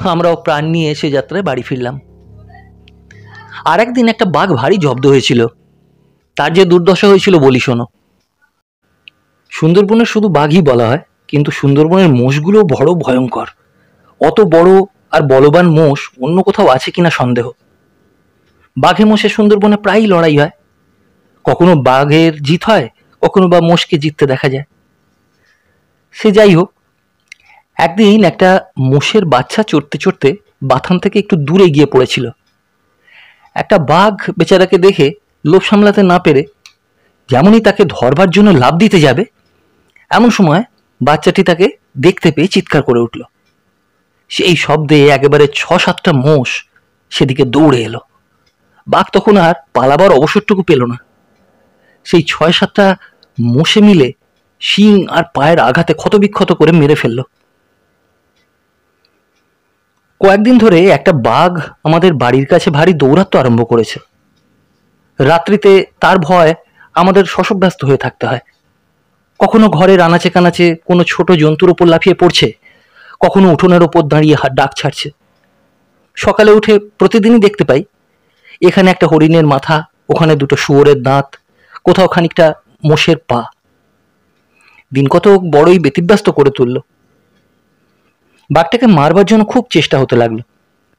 আমরাও প্রাণ নিয়ে সে যাত্রায় বাড়ি ফিরলাম। আর একদিন একটা বাঘ ভারী জব্দ হয়েছিল। তার যে দুর্দশা হয়েছিল বলি শোনো। সুন্দরবনের শুধু বাঘই বলা হয়, কিন্তু সুন্দরবনের মোষগুলো বড় ভয়ঙ্কর। অত বড় আর বলবান মোষ অন্য কোথাও আছে কিনা সন্দেহ। বাঘে মোষে সুন্দরবনে প্রায়ই লড়াই হয়। কখনো বাঘের জিত হয়, কখনো বা মোষকে জিততে দেখা যায়। সে যাই হোক, একদিন একটা মোষের বাচ্চা চড়তে চড়তে বাথান থেকে একটু দূরে গিয়ে পড়েছিল। একটা বাঘ বেচারাকে দেখে লোভ সামলাতে না পেরে যেমনই তাকে ধরবার জন্য লাভ দিতে যাবে, এমন সময় বাচ্চাটি তাকে দেখতে পেয়ে চিৎকার করে উঠল। সেই শব্দে একেবারে ছ সাতটা মোষ সেদিকে দৌড়ে এলো। বাঘ তখন আর পালাবার অবসরটুকু পেল না। সেই ছয় সাতটা মোষে মিলে শিং আর পায়ের আঘাতে ক্ষতবিক্ষত করে মেরে ফেলল। কয়েকদিন ধরে একটা বাঘ আমাদের বাড়ির কাছে ভারী দৌরাত্ম আরম্ভ করেছে। রাত্রিতে তার ভয় আমাদের শশব্যস্ত হয়ে থাকতে হয়। কখনো ঘরের আনাচে কানাচে কোনো ছোট জন্তুর ওপর লাফিয়ে পড়ছে কখনো উঠোনের ওপর দাঁড়িয়ে ডাক ছাড়ছে। সকালে উঠে প্রতিদিনই দেখতে পাই, এখানে একটা হরিণের মাথা, ওখানে দুটো শুয়োরের দাঁত, কোথাও খানিকটা মোষের পা। দিন কত বড়ই ব্যতিব্যস্ত করে তুলল। বাঘটাকে মারবার জন্য খুব চেষ্টা হতে লাগল।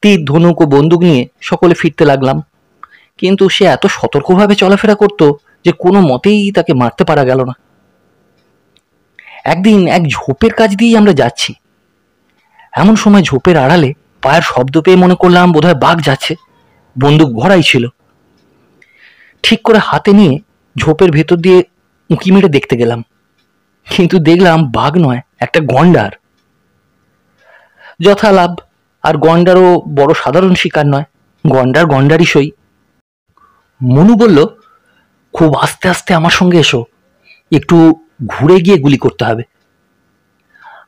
তীর ধনুক ও বন্দুক নিয়ে সকলে ফিরতে লাগলাম। কিন্তু সে এত সতর্কভাবে চলাফেরা করত যে কোনো মতেই তাকে মারতে পারা গেল না। একদিন এক ঝোপের কাজ দিয়েই আমরা যাচ্ছি। এমন সময় ঝোপের আড়ালে পায়ের শব্দ পেয়ে মনে করলাম বোধহয় বাঘ যাচ্ছে। বন্দুক ভরাই ছিল। ঠিক করে হাতে নিয়ে ঝোপের ভেতর দিয়ে উঁকি মেরে দেখতে গেলাম। কিন্তু দেখলাম বাঘ নয়, একটা গন্ডার। যথালাভ, আর গন্ডারও বড় সাধারণ শিকার নয়, গন্ডার গন্ডারই সই। মনু বলল, খুব আস্তে আস্তে আমার সঙ্গে এসো, একটু ঘুরে গিয়ে গুলি করতে হবে।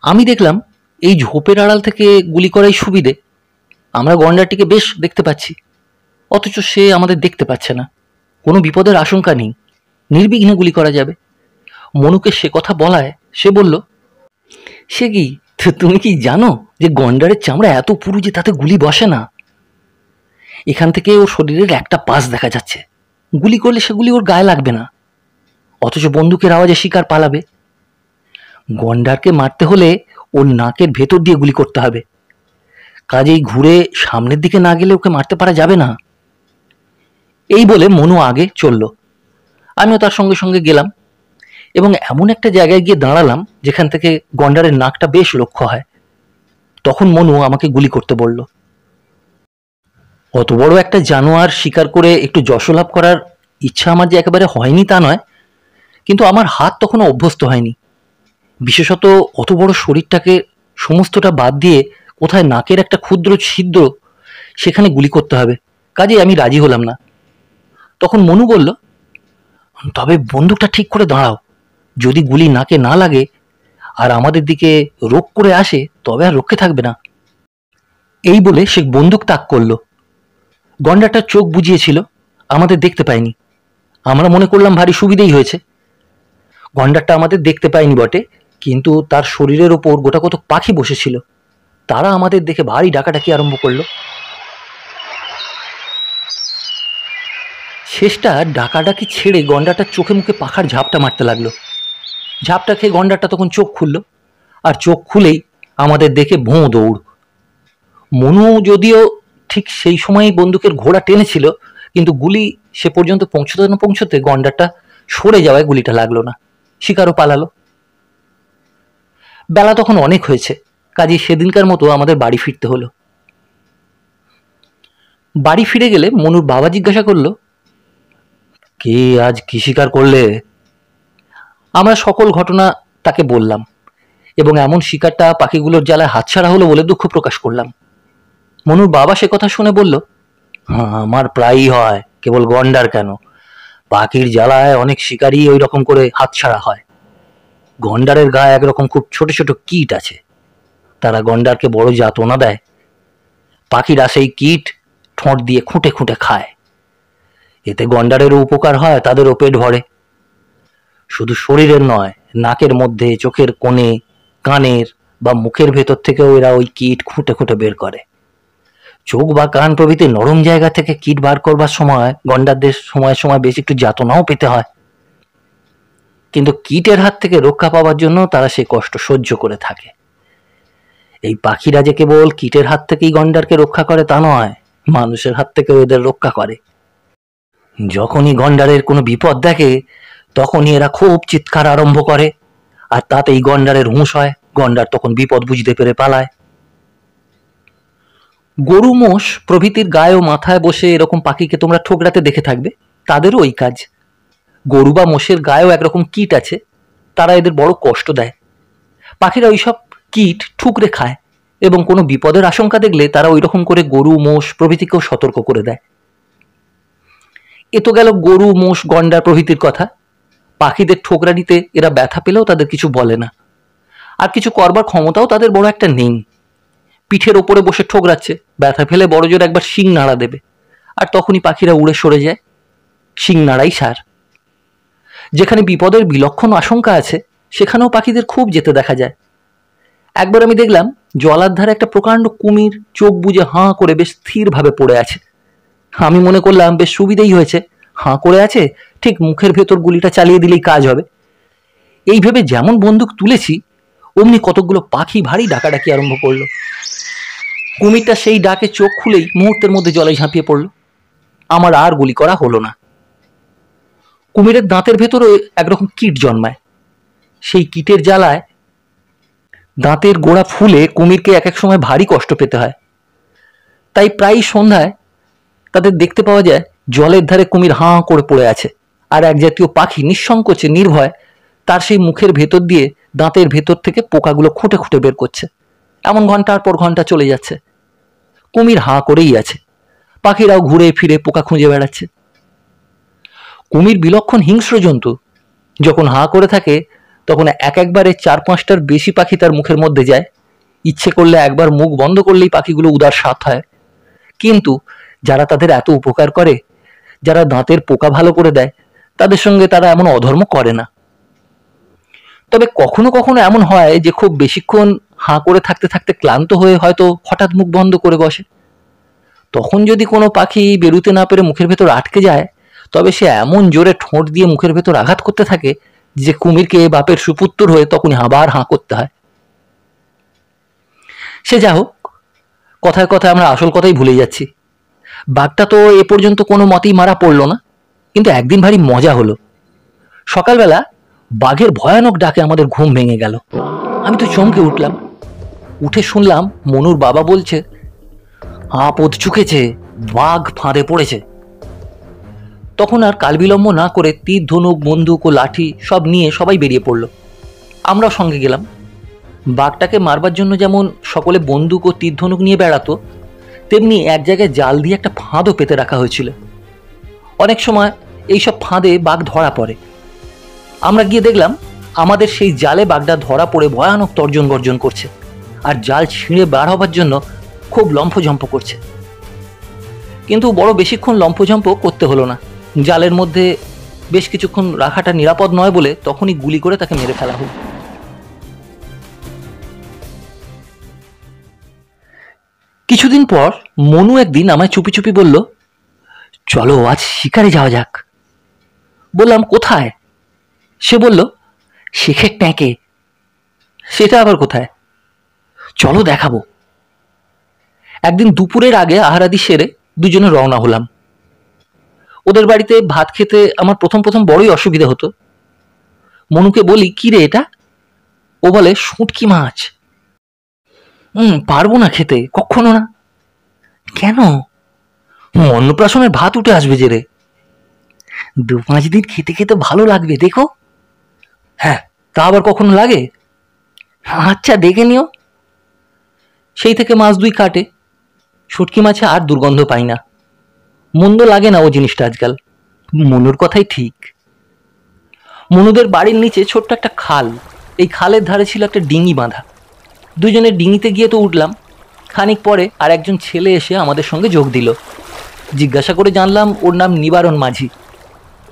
আমি দেখলাম এই ঝোপের আড়াল থেকে গুলি করাই সুবিধে। আমরা গন্ডারটিকে বেশ দেখতে পাচ্ছি। অথচ সে আমাদের দেখতে পাচ্ছে না। কোনো বিপদের আশঙ্কা নেই। নির্বিঘ্নে গুলি করা যাবে। মনুকে সে কথা বলায়, সে বলল, সে কি তুমি কি জানো যে গন্ডারের চামড়া এত পুরু যে তাতে গুলি বসে না? এখান থেকে ওর শরীরের একটা পাশ দেখা যাচ্ছে। গুলি করলে সেগুলি ওর গায়ে লাগবে না। অথচ বন্দুকের আওয়াজে শিকার পালাবে। গন্ডারকে মারতে হলে ওর নাকের ভেতর দিয়ে গুলি করতে হবে। কাজেই ঘুরে সামনের দিকে না গেলে ওকে মারতে পারা যাবে না। এই বলে মনু আগে চলল। আমিও তার সঙ্গে সঙ্গে গেলাম এবং এমন একটা জায়গায় গিয়ে দাঁড়ালাম যেখান থেকে গন্ডারের নাকটা বেশ লক্ষ্য হয়। তখন মনু আমাকে গুলি করতে বলল। অত বড় একটা জানোয়ার শিকার করে একটু যশলাভ করার ইচ্ছা আমার যে একেবারে হয়নি তা নয়, কিন্তু আমার হাত তখনও অভ্যস্ত হয়নি। বিশেষত অত বড় শরীরটাকে সমস্তটা বাদ দিয়ে কোথায় নাকের একটা ক্ষুদ্র ছিদ্র সেখানে গুলি করতে হবে। কাজে আমি রাজি হলাম না। তখন মনু বলল, তবে বন্দুকটা ঠিক করে দাঁড়াও। যদি গুলি নাকে না লাগে আর আমাদের দিকে রোগ করে আসে, তবে আর রক্ষে থাকবে না। এই বলে সে বন্দুক তাক করল। গন্ডারটা চোখ বুঝিয়েছিল, আমাদের দেখতে পায়নি। আমরা মনে করলাম ভারী সুবিধেই হয়েছে। গন্ডারটা আমাদের দেখতে পায়নি বটে কিন্তু তার শরীরের ওপর গোটা কত পাখি বসেছিল। তারা আমাদের দেখে ভারী ডাকাডাকি আরম্ভ করল। শেষটা ডাকাডাকি ছেড়ে গন্ডারটা চোখে মুখে পাখার ঝাপটা মারতে লাগল। ঝাপটা খেয়ে গন্ডারটা তখন চোখ খুলল আর চোখ খুলেই আমাদের দেখে ভোঁ দৌড়। মনু যদিও ঠিক সেই সময়ই বন্দুকের ঘোড়া টেনেছিল, কিন্তু গুলি সে পর্যন্ত পৌঁছতে না পৌঁছতে গন্ডারটা সরে যাওয়ায় গুলিটা লাগল না। শিকারও পালালো। বেলা তখন অনেক হয়েছে। কাজে সেদিনকার মতো আমাদের বাড়ি ফিরতে হলো। বাড়ি ফিরে গেলে মনুর বাবা জিজ্ঞাসা করল, কে আজ কি শিকার করলে? আমরা সকল ঘটনা তাকে বললাম এবং এমন শিকারটা পাখিগুলোর জ্বালায় হাতছাড়া হলো বলে দুঃখ প্রকাশ করলাম। মনুর বাবা সে কথা শুনে বলল হ্যাঁ আমার প্রায়ই হয়, কেবল গন্ডার কেন? পাখির জ্বালায় অনেক শিকারই ওই রকম করে হাতছাড়া হয়। গন্ডারের গায়ে একরকম খুব ছোট ছোট কীট আছে। তারা গন্ডারকে বড় যাতনা দেয়। পাখিরা সেই কীট ঠোঁট দিয়ে খুঁটে খুঁটে খায়। এতে গন্ডারেরও উপকার হয়, তাদেরও পেট ভরে। শুধু শরীরের নয়, নাকের মধ্যে, চোখের কোণে, কানের বা মুখের ভেতর থেকেও এরা ওই কীট খুঁটে খুঁটে বের করে। চোখ বা কান প্রভৃতি নরম জায়গা থেকে কীট বার করবার সময় গন্ডারদের সময় সময় বেশ একটু যাতনাও পেতে হয়। কিন্তু কীটের হাত থেকে রক্ষা পাওয়ার জন্য তারা সেই কষ্ট সহ্য করে থাকে। এই পাখিরা যে কেবল কীটের হাত থেকেই গন্ডারকে রক্ষা করে তা নয়, মানুষের হাত থেকেও এদের রক্ষা করে। যখনই গন্ডারের কোনো বিপদ দেখে, তখনই এরা খুব চিৎকার আরম্ভ করে, আর তাতেই গন্ডারের হুঁশ হয়, গন্ডার তখন বিপদ বুঝতে পেরে পালায়। গরু মোষ প্রভৃতির গায়ে ও মাথায় বসে এরকম পাখিকে তোমরা ঠোকরাতে দেখে থাকবে, তাদেরও ওই কাজ। গরু বা মোষের গায়েও একরকম কীট আছে, তারা এদের বড় কষ্ট দেয়। পাখিরা ওইসব কীট ঠুকরে খায় এবং কোনো বিপদের আশঙ্কা দেখলে তারা ওই রকম করে গরু, মোষ প্রভৃতিকেও সতর্ক করে দেয়। এ তো গেল গরু, মোষ, গন্ডার প্রভৃতির কথা। পাখিদের ঠোকরা নিতে এরা ব্যথা পেলেও তাদের কিছু বলে না। আর কিছু করবার ক্ষমতাও তাদের বড় একটা নেই। পিঠের ওপরে বসে ঠোকরাচ্ছে, ব্যথা ফেলে বড় জোর একবার শিং নাড়া দেবে। আর তখনই পাখিরা উড়ে সরে যায়। শিং নাড়াই সার। যেখানে বিপদের বিলক্ষণ আশঙ্কা আছে, সেখানেও পাখিদের খুব যেতে দেখা যায়। একবার আমি দেখলাম জলার ধারে একটা প্রকাণ্ড কুমির চোখ বুজে হাঁ করে বেশ স্থিরভাবে পড়ে আছে। আমি মনে করলাম, বেশ সুবিধেই হয়েছে। হাঁ করে আছে? ঠিক মুখের ভেতর গুলিটা চালিয়ে দিলেই কাজ হবে। এই ভেবে যেমন বন্দুক তুলেছি, অমনি কতকগুলো পাখি ভারী ডাকাডাকি আরম্ভ করল। কুমিরটা সেই ডাকে চোখ খুলেই মুহূর্তের মধ্যে জলে ঝাঁপিয়ে পড়ল। আমার আর গুলি করা হলো না। কুমিরের দাঁতের ভেতরে একরকম কীট জন্মায়। সেই কীটের জ্বালায় দাঁতের গোড়া ফুলে কুমিরকে এক এক সময় ভারী কষ্ট পেতে হয়। তাই প্রায় সন্ধ্যায় তাদের দেখতে পাওয়া যায়, জলের ধারে কুমির হাঁ করে পড়ে আছে আর এক জাতীয় পাখি নিঃসংকোচে, নির্ভয় তার সেই মুখের ভেতর দিয়ে দাঁতের ভেতর থেকে পোকাগুলো খুঁটে খুঁটে বের করছে। এমন ঘণ্টার পর ঘণ্টা চলে যাচ্ছে। কুমির হাঁ করেই আছে। পাখিরাও ঘুরে ফিরে পোকা খুঁজে বেড়াচ্ছে। কুমির বিলক্ষণ হিংস্র জন্তু। যখন হাঁ করে থাকে, তখন এক একবারে চার পাঁচটার বেশি পাখি তার মুখের মধ্যে যায়। ইচ্ছে করলে একবার মুখ বন্ধ করলেই পাখিগুলো উদার সাথ হয়। কিন্তু যারা তাদের এত উপকার করে, যারা দাঁতের পোকা ভালো করে দেয়, তাদের সঙ্গে তারা এমন অধর্ম করে না। তবে কখনো কখনো এমন হয় যে, খুব বেশিক্ষণ হাঁ করে থাকতে থাকতে ক্লান্ত হয়ে হয়তো হঠাৎ মুখ বন্ধ করে বসে। তখন যদি কোনো পাখি বেরুতে না পেরে মুখের ভেতর আটকে যায় তবে সে এমন জোরে ঠোঁট দিয়ে মুখের ভেতর আঘাত করতে থাকে যে কুমিরকে বাপের সুপুত্তর হয়ে তখনই আবার হাঁ করতে হয়। সে যা হোক, কথায় কথায় আমরা আসল কথাই ভুলে যাচ্ছি। বাঘটা তো এ পর্যন্ত কোনো মতেই মারা পড়ল না, কিন্তু একদিন ভারী মজা হলো। সকালবেলা বাঘের ভয়ানক ডাকে আমাদের ঘুম ভেঙে গেল। আমি তো চমকে উঠলাম। উঠে শুনলাম মনুর বাবা বলছে আপদ চুকেছে, বাঘ ফাঁদে পড়েছে। তখন আর কালবিলম্ব না করে তীর, ধনুক, বন্দুক ও লাঠি সব নিয়ে সবাই বেরিয়ে পড়ল। আমরাও সঙ্গে গেলাম। বাঘটাকে মারবার জন্য যেমন সকলে বন্দুক ও তীর, ধনুক নিয়ে বেড়াতো, তেমনি এক জায়গায় জাল দিয়ে একটা ফাঁদও পেতে রাখা হয়েছিল। অনেক সময় এইসব ফাঁদে বাঘ ধরা পড়ে। আমরা গিয়ে দেখলাম, আমাদের সেই জালে বাঘটা ধরা পড়ে ভয়ানক তর্জন গর্জন করছে আর জাল ছিঁড়ে বার হবার জন্য খুব লম্ফঝম্প করছে। কিন্তু বড় বেশিক্ষণ লম্ফঝম্প করতে হলো না। জালের মধ্যে বেশ কিছুক্ষণ রাখাটা নিরাপদ নয় বলে তখনই গুলি করে তাকে মেরে ফেলা হলো কিছুদিন পর মনু একদিন আমায় চুপি চুপি বলল, চলো, আজ শিকারে যাওয়া যাক। বললাম, কোথায়? সে বলল, শেখের ট্যাঁকে। সেটা আবার কোথায়? চলো, দেখাবো। একদিন দুপুরের আগে আহারাদি সেরে দুজনে রওনা হলাম। ওদের বাড়িতে ভাত খেতে আমার প্রথম প্রথম বড়ই অসুবিধা হতো। মনুকে বলি, কি রে এটা? ও বলে, শুটকি মাছ। হুম পারব না খেতে কখনো না। কেন? অন্নপ্রাশনের ভাত উঠে আসবে যে রে। দু পাঁচ দিন খেতে খেতে ভালো লাগবে, দেখো। হ্যাঁ তা আবার কখনো লাগে? আচ্ছা দেখে নিও। সেই থেকে মাছ দুই কাটে। শুটকি মাছে আর দুর্গন্ধ পাই না। মন্দ লাগে না ও জিনিসটা আজকাল। মনুর কথাই ঠিক। মনুদের বাড়ির নিচে ছোট্ট একটা খাল। এই খালের ধারে ছিল একটা ডিঙি বাঁধা। দুজনে ডিঙিতে গিয়ে তো উঠলাম। খানিক পরে আর একজন ছেলে এসে আমাদের সঙ্গে যোগ দিল। জিজ্ঞাসা করে জানলাম ওর নাম নিবারণ মাঝি।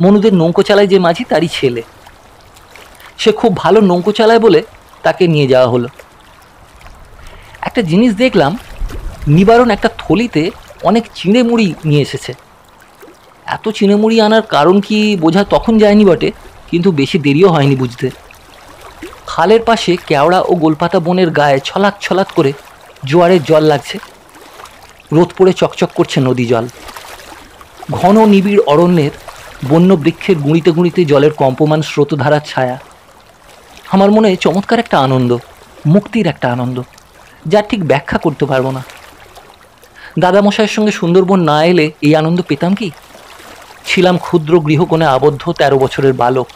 মনুদের নৌকো চালায় যে মাঝি তারই ছেলে। সে খুব ভালো নৌকো চালায় বলে তাকে নিয়ে যাওয়া হলো। একটা জিনিস দেখলাম, নিবারণ একটা থলিতে অনেক চিঁড়ে মুড়ি নিয়ে এসেছে। এত চিঁড়ে মুড়ি আনার কারণ কি বোঝা তখন যায়নি বটে, কিন্তু বেশি দেরিও হয়নি বুঝতে। খালের পাশে কেওড়া ও গোলপাতা বনের গায়ে ছলাৎ ছলাৎ করে জোয়ারের জল লাগছে। রোদ পড়ে চকচক করছে নদী জল। ঘন নিবিড় অরণ্যের বন্য বৃক্ষের গুঁড়িতে গুঁড়িতে জলের কম্পমান স্রোতধারার ছায়া। আমার মনে চমৎকার একটা আনন্দ, মুক্তির একটা আনন্দ, যা ঠিক ব্যাখ্যা করতে পারব না। দাদামশাইয়ের সঙ্গে সুন্দরবন না এলে এই আনন্দ পেতাম কি? ছিলাম ক্ষুদ্র গৃহকোণে আবদ্ধ তেরো বছরের বালক।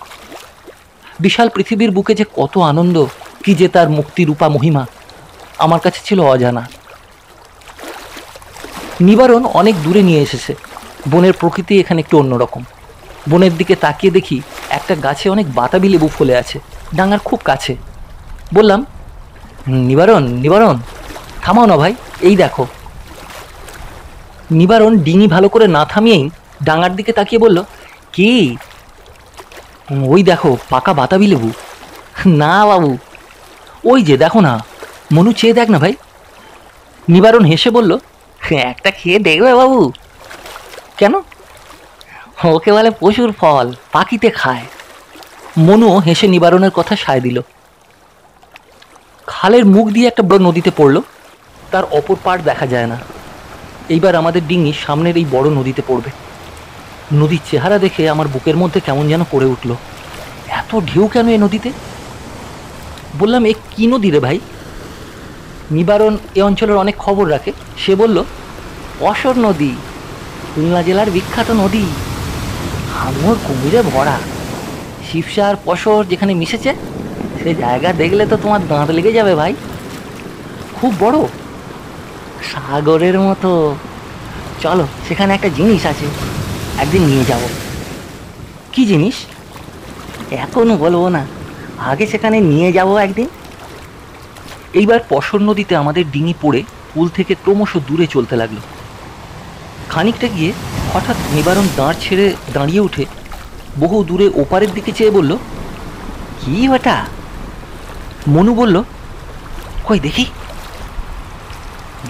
বিশাল পৃথিবীর বুকে যে কত আনন্দ, কি যে তার মুক্তিরূপা মহিমা, আমার কাছে ছিল অজানা। নিবারণ অনেক দূরে নিয়ে এসেছে। বনের প্রকৃতি এখানে একটু অন্যরকম। বনের দিকে তাকিয়ে দেখি একটা গাছে অনেক বাতাবি লেবু ফলে আছে, ডাঙার খুব কাছে। বললাম নিবারণ নিবারণ। থামাও না ভাই, এই দেখো। নিবারণ ডিঙি ভালো করে না থামিয়েই ডাঙার দিকে তাকিয়ে বলল, কি? ওই দেখো, পাকা বাতাবি লেবু। না বাবু। ওই যে, দেখো না। মনু, চেয়ে দেখ না ভাই। নিবারণ হেসে বলল, একটা খেয়ে দেখবে বাবু। কেন? ওকে বলে পশুর ফল, পাখিতে খায়। মনুও হেসে নিবারণের কথা সায় দিল। খালের মুখ দিয়ে একটা বড় নদীতে পড়ল, তার অপর পাড় দেখা যায় না। এইবার আমাদের ডিঙি সামনের এই বড় নদীতে পড়বে। নদীর চেহারা দেখে আমার বুকের মধ্যে কেমন যেন পড়ে উঠল। এত ঢেউ কেন এ নদীতে? বললাম, এ কি নদী রে ভাই? নিবারণ এ অঞ্চলের অনেক খবর রাখে। সে বলল অসর নদী, খুলনা জেলার বিখ্যাত নদী, হাঙর, কুমিরে ভরা, শিবসা আর পশর যেখানে মিশেছে, সে জায়গা দেখলে তো তোমার দাঁত লেগে যাবে ভাই। খুব বড় সাগরের মতো। চলো, সেখানে একটা জিনিস আছে। একদিন নিয়ে যাব। কি জিনিস? এখনও বলব না। আগে সেখানে নিয়ে যাব একদিন। এইবার পশর নদীতে আমাদের ডিঙি পড়ে পুল থেকে ক্রমশ দূরে চলতে লাগল। খানিকটা গিয়ে হঠাৎ নিবারণ দাঁড় ছেড়ে দাঁড়িয়ে উঠে বহু দূরে ওপারের দিকে চেয়ে বলল, কি ওটা? মনু বলল, কই দেখি।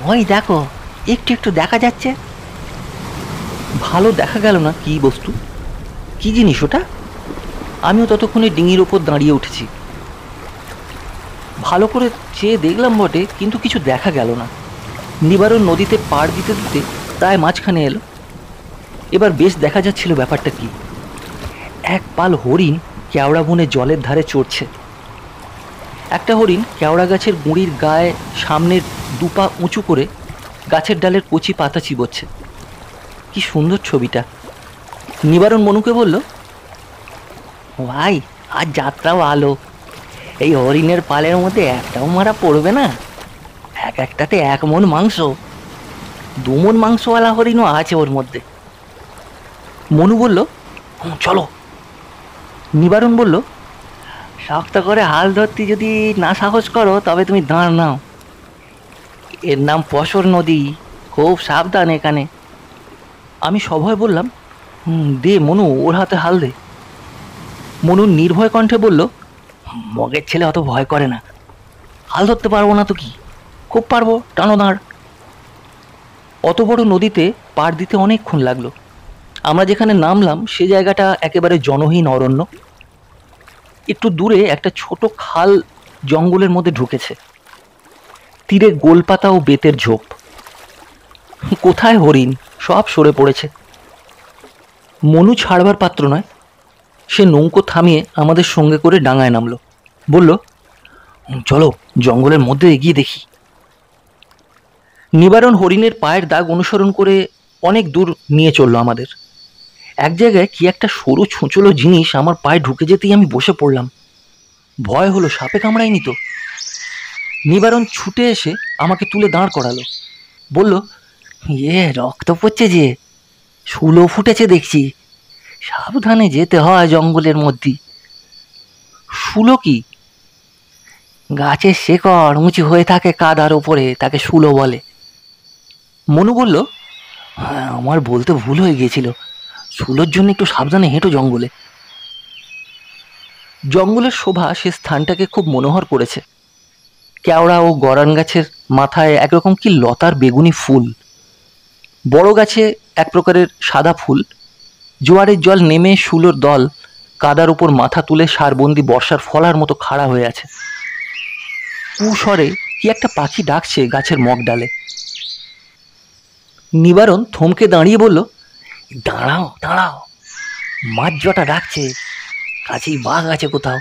ওই দেখো, একটু একটু দেখা যাচ্ছে। ভালো দেখা গেল না কি বস্তু? কি জিনিস ওটা? আমিও ততক্ষণে ডিঙির ওপর দাঁড়িয়ে উঠেছি। ভালো করে চেয়ে দেখলাম বটে, কিন্তু কিছু দেখা গেল না। নিবারণ নদীতে পাড় দিতে দিতে প্রায় মাঝখানে এলো। এবার বেশ দেখা যাচ্ছিল ব্যাপারটা কি। এক পাল হরিণ কেওড়া বনে জলের ধারে চড়ছে। একটা হরিণ কেওড়া গাছের গুঁড়ির গায়ে সামনের দুপা উঁচু করে গাছের ডালের কচি পাতা চিবোচ্ছে। কি সুন্দর ছবিটা। নিবারণ মনুকে বলল, ভাই আর যাত্রাও আলো। এই হরিণের পালের মধ্যে একটাও মারা পড়বে না। এক একটাতে এক মন মাংস। দু মন মাংসওয়ালা হরিণও আছে ওর মধ্যে। মনু বলল চলো। নিবারণ বলল, শক্ত করে হাল ধরতে যদি না সাহস করো, তবে তুমি দাঁড় নাও। এর নাম পশর নদী। খুব সাবধান এখানে। আমি সভয় বললাম দে মনু, ওর হাতে হাল দে। মনু নির্ভয় কণ্ঠে বলল, মগের ছেলে অত ভয় করে না। হাল ধরতে পারব না তো কি? খুব পারব, টানো দাঁড়। অত বড় নদীতে পার দিতে অনেকক্ষণ লাগল। আমরা যেখানে নামলাম, সে জায়গাটা একেবারে জনহীন অরণ্য। একটু দূরে একটা ছোট খাল জঙ্গলের মধ্যে ঢুকেছে। তীরে গোলপাতা ও বেতের ঝোপ। কোথায় হরিণ? সব সরে পড়েছে। মনু ছাড়বার পাত্র নয়। সে নৌকো থামিয়ে আমাদের সঙ্গে করে ডাঙায় নামলো। বলল, চলো, জঙ্গলের মধ্যে এগিয়ে দেখি। নিবারণ হরিণের পায়ের দাগ অনুসরণ করে অনেক দূর নিয়ে চলল আমাদের। এক জায়গায় কি একটা সরু ছুঁচলো জিনিস আমার পায়ে ঢুকে যেতেই আমি বসে পড়লাম। ভয় হলো, সাপে কামড়ায়নি তো? নিবারণ ছুটে এসে আমাকে তুলে দাঁড় করালো। বলল ইয়ে রক্ত পড়ছে যে শুলো ফুটেছে দেখছি। সাবধানে যেতে হয় জঙ্গলের মধ্যে। শুলো কি? গাছের শেকড় উঁচু হয়ে থাকে কাদার ওপরে তাকে শুলো বলে। মনু বলল হ্যাঁ আমার বলতে ভুল হয়ে গিয়েছিল। শুলোর জন্য একটু সাবধানে হেঁটো জঙ্গলে। জঙ্গলের শোভা সে স্থানটাকে খুব মনোহর করেছে। কেওড়া ও গরান গাছের মাথায় একরকম কি লতার বেগুনি ফুল। বড় গাছে এক প্রকারের সাদা ফুল। জোয়ারের জল নেমে শুলোর দল কাদার উপর মাথা তুলে সারবন্দি বর্ষার ফলার মতো খাড়া হয়ে আছে। কুস্বরে কি একটা পাখি ডাকছে গাছের মগ ডালে। নিবারণ থমকে দাঁড়িয়ে বলল, দাঁড়াও দাঁড়াও। মাছ জটা ডাকছে। কাছেই বাঘ আছে কোথাও।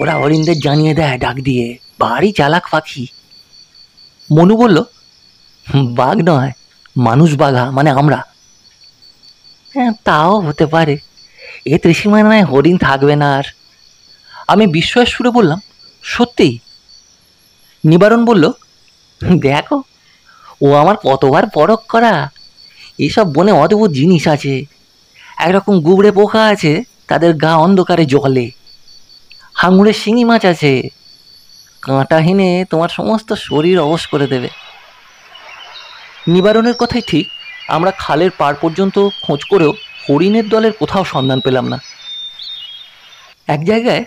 ওরা হরিণদের জানিয়ে দেয় ডাক দিয়ে। বাড়ি চালাক পাখি। মনু বলল, বাঘ নয়, মানুষ বাঘা মানে আমরা। হ্যাঁ তাও হতে পারে। এ ত্রিসীমায় নয় হরিণ থাকবে না আর। আমি বিস্ময়ের সুরে বললাম, সত্যি? নিবারণ বলল, দেখো, ও আমার কতবার পরক করা। এসব বনে অদ্ভুত জিনিস আছে। একরকম গুবড়ে পোকা আছে, তাদের গা অন্ধকারে জলে। হাঙুড়ের শিঙি মাছ আছে। কাঁটা হেনে তোমার সমস্ত শরীর অবশ করে দেবে। নিবারণের কথাই ঠিক, আমরা খালের পাড় পর্যন্ত খোঁজ করেও হরিণের দলের কোথাও সন্ধান পেলাম না। এক জায়গায়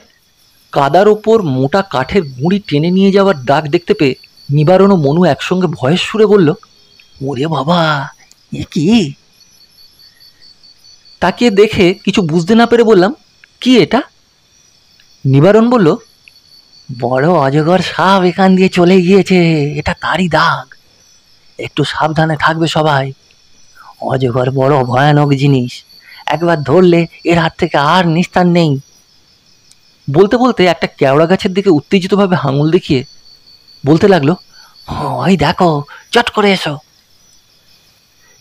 কাদার ওপর মোটা কাঠের গুঁড়ি টেনে নিয়ে যাওয়ার ডাক দেখতে পেয়ে নিবারণ ও মনু একসঙ্গে ভয়ের সুরে বলল, ওরে বাবা, এ কি? তাকিয়ে দেখে কিছু বুঝতে না পেরে বললাম, কি এটা? নিবারণ বলল বড় অজগর সাপ এখান দিয়ে চলে গিয়েছে। এটা তারই দাগ। একটু সাবধানে থাকবে সবাই। অজগর বড় ভয়ানক জিনিস। একবার ধরলে এর হাত থেকে আর নিস্তার নেই। বলতে বলতে একটা কেওড়া গাছের দিকে উত্তেজিতভাবে হাঙুল দেখিয়ে বলতে লাগল, ওই দেখো, চট করে এসো।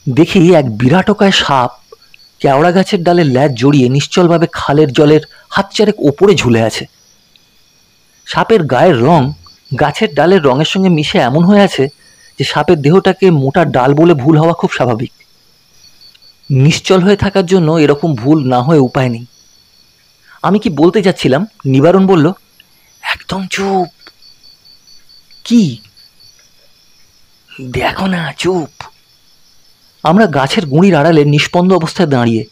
দেখি এক বিরাটকায় সাপ কেওড়া গাছের ডালে ল্যাজ জড়িয়ে নিশ্চলভাবে খালের জলের হাত চারেক ওপরে ঝুলে আছে। সাপের গায়ের রং গাছের ডালের রঙের সঙ্গে মিশে এমন হয়ে আছে যে সাপের দেহটাকে মোটা ডাল বলে ভুল হওয়া খুব স্বাভাবিক। নিশ্চল হয়ে থাকার জন্য এরকম ভুল না হয়ে উপায় নেই। আমি কি বলতে যাচ্ছিলাম? নিবারণ বলল, একদম চুপ। কি? দেখো না, চুপ। আমরা গাছের গুঁড়ির আড়ালে নিষ্পন্দ অবস্থায় দাঁড়িয়ে,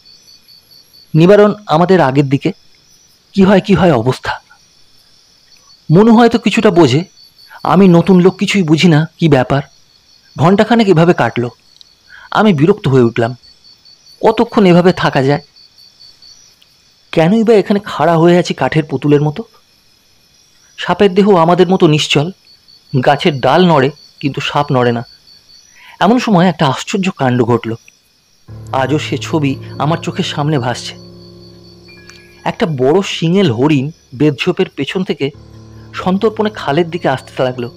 নিবারণ আমাদের আগের দিকে। কি হয় কি হয় অবস্থা? মনু হয়তো কিছুটা বোঝে, আমি নতুন লোক কিছুই বুঝি না, কি ব্যাপার? ঘন্টাখানেক এভাবে কাটলো। আমি বিরক্ত হয়ে উঠলাম। কতক্ষণ এভাবে থাকা যায়? কেনই বা এখানে খাড়া হয়ে আছি কাঠের পুতুলের মতো? সাপের দেহ আমাদের মতো নিশ্চল। গাছের ডাল নড়ে, কিন্তু সাপ নড়ে না। এমন সময় একটা আশ্চর্য কাণ্ড ঘটল। আজও সে ছবি আমার চোখের সামনে ভাসছে। একটা বড় শিঙেল হরিণ বেদঝোপের পেছন থেকে সন্তর্পণে খালের দিকে আসতে লাগল।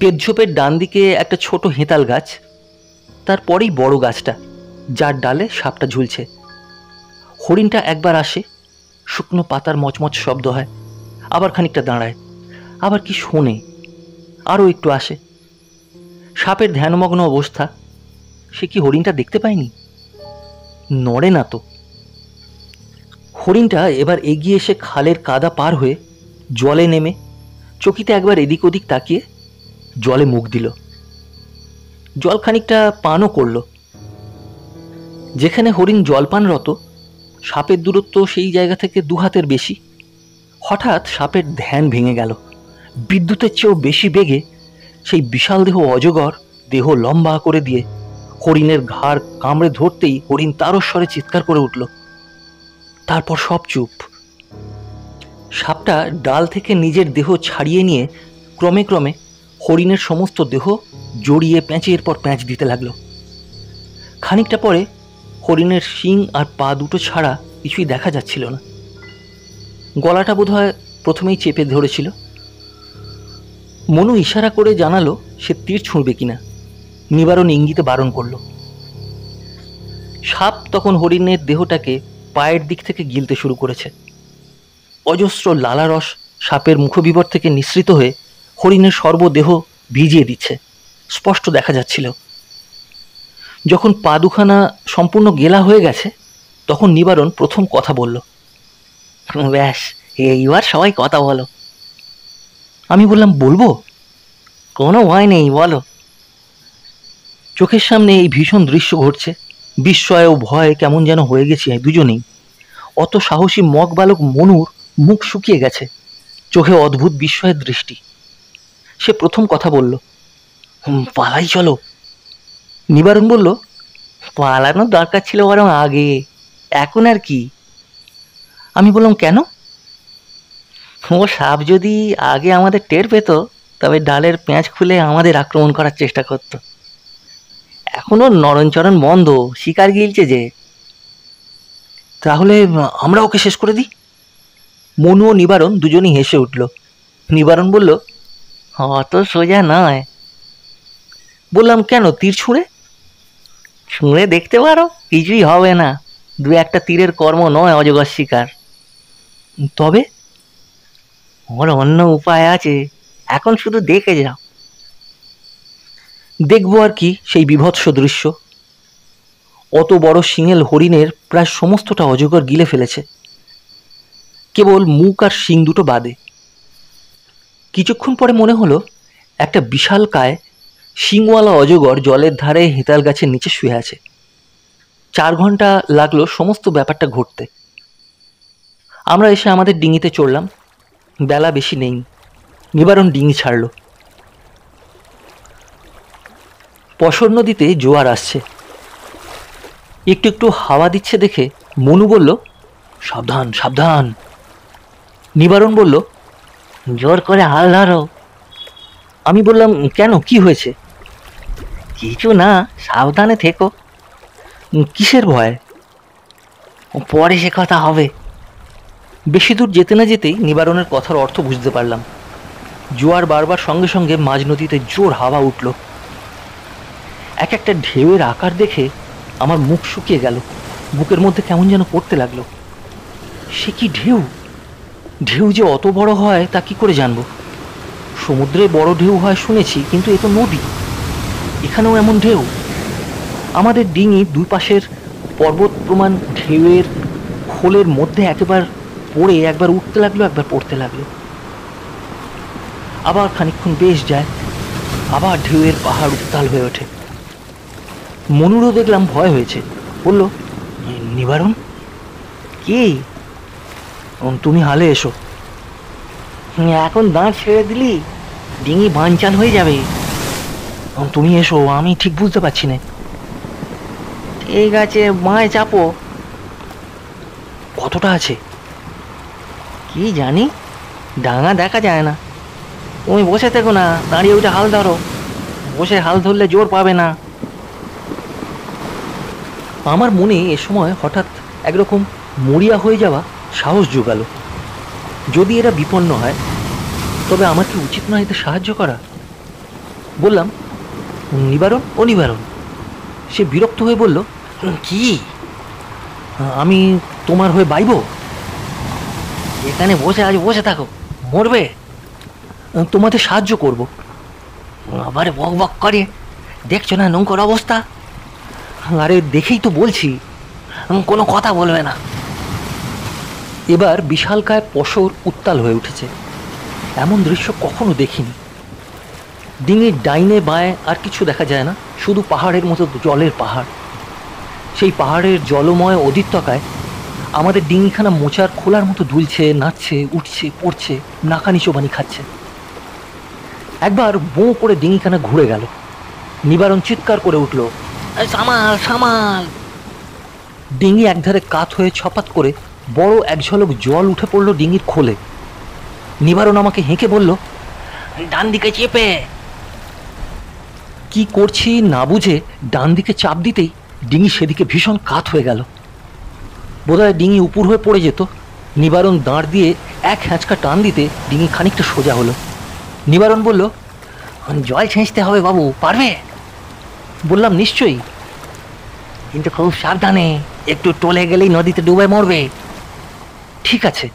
পেটঝোপের ডান দিকে একটা ছোট হেঁতাল গাছ তারপরেই বড় গাছটা, যার ডালে সাপটা ঝুলছে। হরিণটা একবার আসে, শুকনো পাতার মচমচ শব্দ হয়, আবার খানিকটা দাঁড়ায়, আবার কি শোনে, আরও একটু আসে। সাপের ধ্যানমগ্ন অবস্থা, সে কি হরিণটা দেখতে পায়নি? নড়ে না তো। হরিণটা এবার এগিয়ে এসে খালের কাদা পার হয়ে জলে নেমে চকিতে একবার এদিক ওদিক তাকিয়ে জলে মুখ দিল। জল খানিকটা পানও করল। যেখানে হরিণ জলপানরত, সাপের দূরত্ব সেই জায়গা থেকে দু হাতের বেশি। হঠাৎ সাপের ধ্যান ভেঙে গেল। বিদ্যুতের চেয়েও বেশি বেগে সেই বিশাল দেহ অজগর, দেহ লম্বা করে দিয়ে হরিণের ঘাড় কামড়ে ধরতেই হরিণ তারস্বরে চিৎকার করে উঠল। তারপর সব চুপ। সাপটা ডাল থেকে নিজের দেহ ছাড়িয়ে নিয়ে ক্রমে ক্রমে হরিণের সমস্ত দেহ জড়িয়ে প্যাঁচের পর প্যাঁচ দিতে লাগল। খানিকটা পরে হরিণের শিং আর পা দুটো ছাড়া কিছুই দেখা যাচ্ছিল না। গলাটা বোধহয় প্রথমেই চেপে ধরেছিল। মনু ইশারা করে জানালো সে তীর ছুঁড়বে কিনা। নিবারণ ইঙ্গিতে বারণ করল। সাপ তখন হরিণের দেহটাকে পায়ের দিক থেকে গিলতে শুরু করেছে। অজস্র লালারস সাপের মুখবিবর থেকে নিঃসৃত হয়ে হরিণের সর্বদেহ ভিজিয়ে দিচ্ছে। স্পষ্ট দেখা যাচ্ছিল। যখন পা দুখানা সম্পূর্ণ গেলা হয়ে গেছে, তখন নিবারণ প্রথম কথা বলল, ব্যাস, এইবার সবাই কথা বলো। আমি বললাম, বলব? কোনো ভয় নেই, বলো। চোখের সামনে এই ভীষণ দৃশ্য ঘটছে। বিস্ময় ও ভয় কেমন যেন হয়ে গেছি, দুজনেই। অত সাহসী মগ বালক মনুর মুখ শুকিয়ে গেছে। চোখে অদ্ভুত বিস্ময়ের দৃষ্টি। সে প্রথম কথা বলল পালাই চলো। নিবারণ বলল, পালানোর দরকার ছিল বরং আগে, এখন আর কি? আমি বললাম, কেন? ও সাপ যদি আগে আমাদের টের পেত, তবে ডালের পেঁয়াজ খুলে আমাদের আক্রমণ করার চেষ্টা করত। এখনও নরণচরণ বন্ধ, শিকার গিলছে যে। তাহলে আমরা ওকে শেষ করে দিই? মনু ও নিবারণ দুজনই হেসে উঠল। নিবারণ বলল, অত সোজা নয়। বললাম, কেন, তীর ছুঁড়ে? ছুঁড়ে দেখতে পারো, কিছুই হবে না। দু একটা তীরের কর্ম নয় অজগর শিকার। তবে? ওর অন্য উপায় আছে। এখন শুধু দেখে যাও। দেখব আর কি সেই বিভৎস দৃশ্য। অত বড় সিঙেল হরিণের প্রায় সমস্তটা অজগর গিলে ফেলেছে। কেবল মুখ আর শিং দুটো বাদে। কিছুক্ষণ পরে মনে হলো, একটা বিশাল কায়, শিংওয়ালা অজগর জলের ধারে হেতাল গাছের নিচে শুয়ে আছে। চার ঘণ্টা লাগল সমস্ত ব্যাপারটা ঘটতে। আমরা এসে আমাদের ডিঙিতে চড়লাম। বেলা বেশি নেই। নিবারণ ডিঙি ছাড়লো। পশর নদীতে জোয়ার আসছে। একটু একটু হাওয়া দিচ্ছে দেখে মনু বলল, সাবধান সাবধান। নিবারণ বলল জোর করে হাল ধরো। আমি বললাম কেন কি হয়েছে? কিছু না সাবধানে থেকো। কিসের ভয়? পরে সে কথা হবে। বেশি দূর যেতে না যেতেই নিবারণের কথার অর্থ বুঝতে পারলাম। জোয়ার বারবার সঙ্গে সঙ্গে মাঝ নদীতে জোর হাওয়া উঠল। এক একটা ঢেউয়ের আকার দেখে আমার মুখ শুকিয়ে গেল। বুকের মধ্যে কেমন যেন পড়তে লাগল। সে কি ঢেউ? ঢেউ যে অত বড় হয়, তা কি করে জানব? সমুদ্রে বড় ঢেউ হয় শুনেছি, কিন্তু এ তো নদী। এখানেও এমন ঢেউ। আমাদের ডিঙি দুই পাশের পর্বত প্রমাণ ঢেউয়ের খোলের মধ্যে একেবার পড়ে, একবার উঠতে লাগল, একবার পড়তে লাগল। আবার খানিকক্ষণ বেশ যায়, আবার ঢেউয়ের পাহাড় উত্তাল হয়ে ওঠে। মনুরও দেখলাম ভয় হয়েছে। বলল নিবারণ? কি তুমি হালে এসো। এখন দাঁত ছেড়ে দিলি, ডিঙি বানচাল হয়ে যাবে। তুমি এসো, আমি ঠিক বুঝতে পারছি না। ঠিক আছে, মায় চাপো। কতটা আছে? কি জানি? ডাঙা দেখা যায় না। তুমি বসে থেকো না, দাঁড়িয়ে উঠে হাল ধরো। বসে হাল ধরলে জোর পাবে না। আমার মনে এ সময় হঠাৎ একরকম মরিয়া হয়ে যাওয়া সাহস জোগালো। যদি এরা বিপন্ন হয়, তবে আমার কি উচিত নয় এতে সাহায্য করা। বললাম, নিবারণ ও নিবারণ সে বিরক্ত হয়ে বলল, কি? আমি তোমার হয়ে বাইব? এখানে বসে, আজ বসে থাকো, মরবে? তোমাদের সাহায্য করব। আবার বক বক করে, দেখছ না নৌকোর অবস্থা? আরে, দেখেই তো বলছি, কোনো কথা বলবে না। এবার বিশালকায় পশর উত্তাল হয়ে উঠেছে। এমন দৃশ্য কখনো দেখিনি। ডিঙির ডাইনে বাঁয়ে আর কিছু দেখা যায় না, শুধু পাহাড়ের মতো জলের পাহাড়। সেই পাহাড়ের জলময় অধিত্যকায় আমাদের ডিঙিখানা মোচার খোলার মতো দুলছে, নাচছে, উঠছে, পড়ছে, নাকানি চোবানি খাচ্ছে। একবার বোঁ করে ডিঙিখানা ঘুরে গেল। নিবারণ চিৎকার করে উঠল, "এই সামাল সামাল! ডিঙি একধারে কাত হয়ে ছপাত করে বড় এক ঝলক জল উঠে পড়ল ডিঙির খোলে। নিবারণ আমাকে হেঁকে বলল ডান দিকে চেপে। কি করছি না বুঝে ডান দিকে চাপ দিতেই ডিঙি সেদিকে ভীষণ কাত হয়ে গেল। বোধহয় ডিঙি উপুর হয়ে পড়ে যেত। নিবারণ দাঁড় দিয়ে এক হ্যাঁচকা টান দিতে ডিঙি খানিকটা সোজা হলো। নিবারণ বলল জল ছেঁচতে হবে বাবু, পারবে? বললাম, নিশ্চয়ই। কিন্তু খুব সাবধানে, একটু টলে গেলেই নদীতে ডুবে মরবে। ঠিক আছে।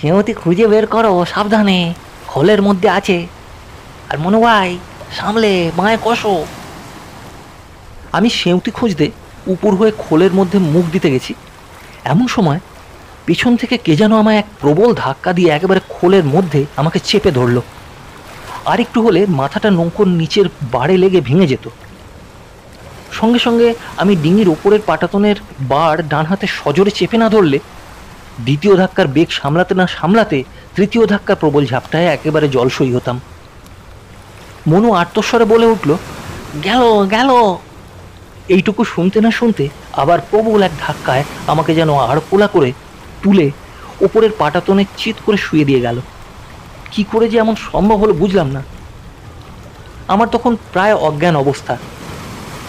সেমতি খুঁজে বের করো, সাবধানে। হলের মধ্যে আছে। আর মনে ভাই সামলে মায়ে কষো। আমি সেউতি খুঁজতে উপর হয়ে খোলের মধ্যে মুখ দিতে গেছি। এমন সময় পিছন থেকে কে যেন আমায় এক প্রবল ধাক্কা দিয়ে একেবারে খোলের মধ্যে আমাকে চেপে ধরলো। আর একটু হলে মাথাটা নৌকোর নিচের বাড়ে লেগে ভেঙে যেত। সঙ্গে সঙ্গে আমি ডিঙির ওপরের পাটাতনের বার ডান হাতে সজোরে চেপে না ধরলে দ্বিতীয় ধাক্কার বেগ সামলাতে না সামলাতে তৃতীয় ধাক্কার প্রবল ঝাপটায় একেবারে জলসই হতাম। মনু আত্মস্বরে বলে উঠল, গেল গেল। এইটুকু শুনতে না শুনতে আবার প্রবল এক ধাক্কায় আমাকে যেন আড়পোলা করে তুলে ওপরের পাটাতনে চিত করে শুয়ে দিয়ে গেল। কি করে যে এমন সম্ভব হলো বুঝলাম না। আমার তখন প্রায় অজ্ঞান অবস্থা।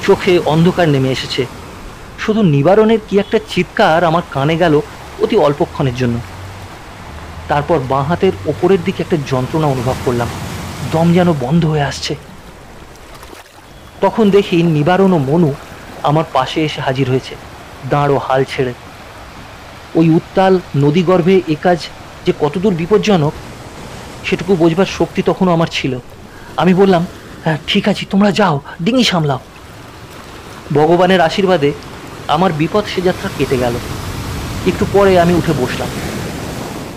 চোখে অন্ধকার নেমে এসেছে। শুধু নিবারণের কি একটা চিৎকার আমার কানে গেল অতি অল্পক্ষণের জন্য। তারপর বাঁ হাতের ওপরের দিকে একটা যন্ত্রণা অনুভব করলাম। দম যেন বন্ধ হয়ে আসছে। তখন দেখি নিবারণ ও মনু আমার পাশে এসে হাজির হয়েছে, দাঁড়ো হাল ছেড়ে। ওই উত্তাল নদীগর্ভে এ কাজ যে কতদূর বিপজ্জনক, সেটুকু বোঝবার শক্তি তখনও আমার ছিল। আমি বললাম হ্যাঁ ঠিক আছে, তোমরা যাও, ডিঙি সামলাও। ভগবানের আশীর্বাদে আমার বিপদ সে যাত্রা কেটে গেল। একটু পরে আমি উঠে বসলাম।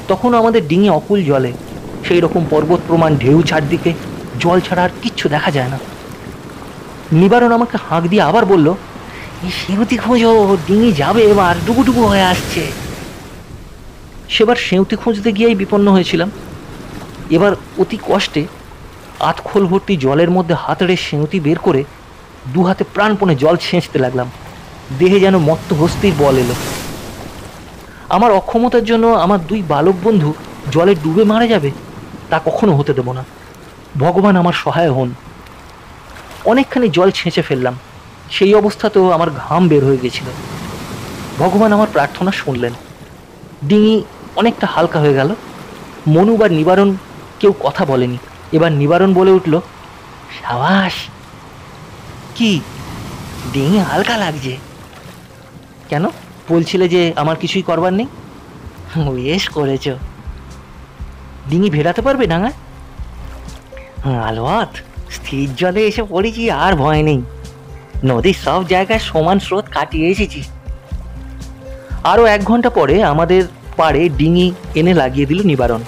তখন আমাদের ডিঙি অকুল জলে। সেই রকম পর্বত প্রমাণ ঢেউ চারদিকে জল ছাড়া আর কিচ্ছু দেখা যায় না। নিবারণ আমাকে হাঁক দিয়ে আবার বলল সেঁউতি খোঁজো ডিঙি যাবে এবার, ডুবুডুবু হয়ে আসছে। সেবার সেঁউতি খুঁজতে গিয়েই বিপন্ন হয়েছিলাম। এবার অতি কষ্টে আতখোল ভর্তি জলের মধ্যে হাতড়ে সেঁউতি বের করে দু হাতে প্রাণপণে জল ছেঁচতে লাগলাম। দেহে যেন মত্ত হস্তির বল এলো। আমার অক্ষমতার জন্য আমার দুই বালক বন্ধু জলে ডুবে মারা যাবে, তা কখনো হতে দেব না। ভগবান আমার সহায় হন। অনেকখানি জল ছেঁচে ফেললাম। সেই অবস্থাতেও আমার ঘাম বের হয়ে গেছিল। ভগবান আমার প্রার্থনা শুনলেন। ডিঙি অনেকটা হালকা হয়ে গেল। মনু বা নিবারণ কেউ কথা বলেনি। এবার নিবারণ বলে উঠল, সাবাস, কি? ডিঙি হালকা লাগছে। কেন? বলছিলে যে আমার কিছুই করবার নেই? বেশ করেছ। ডিঙি ভেড়াতে পারবে ডাঙা? আলোয়াত স্থির জলে এসে পড়েছি, আর ভয় নেই। নদীর সব জায়গায় সমান স্রোত কাটিয়ে এসেছি। আরও এক ঘণ্টা পরে আমাদের পাড়ে ডিঙি এনে লাগিয়ে দিল নিবারণ।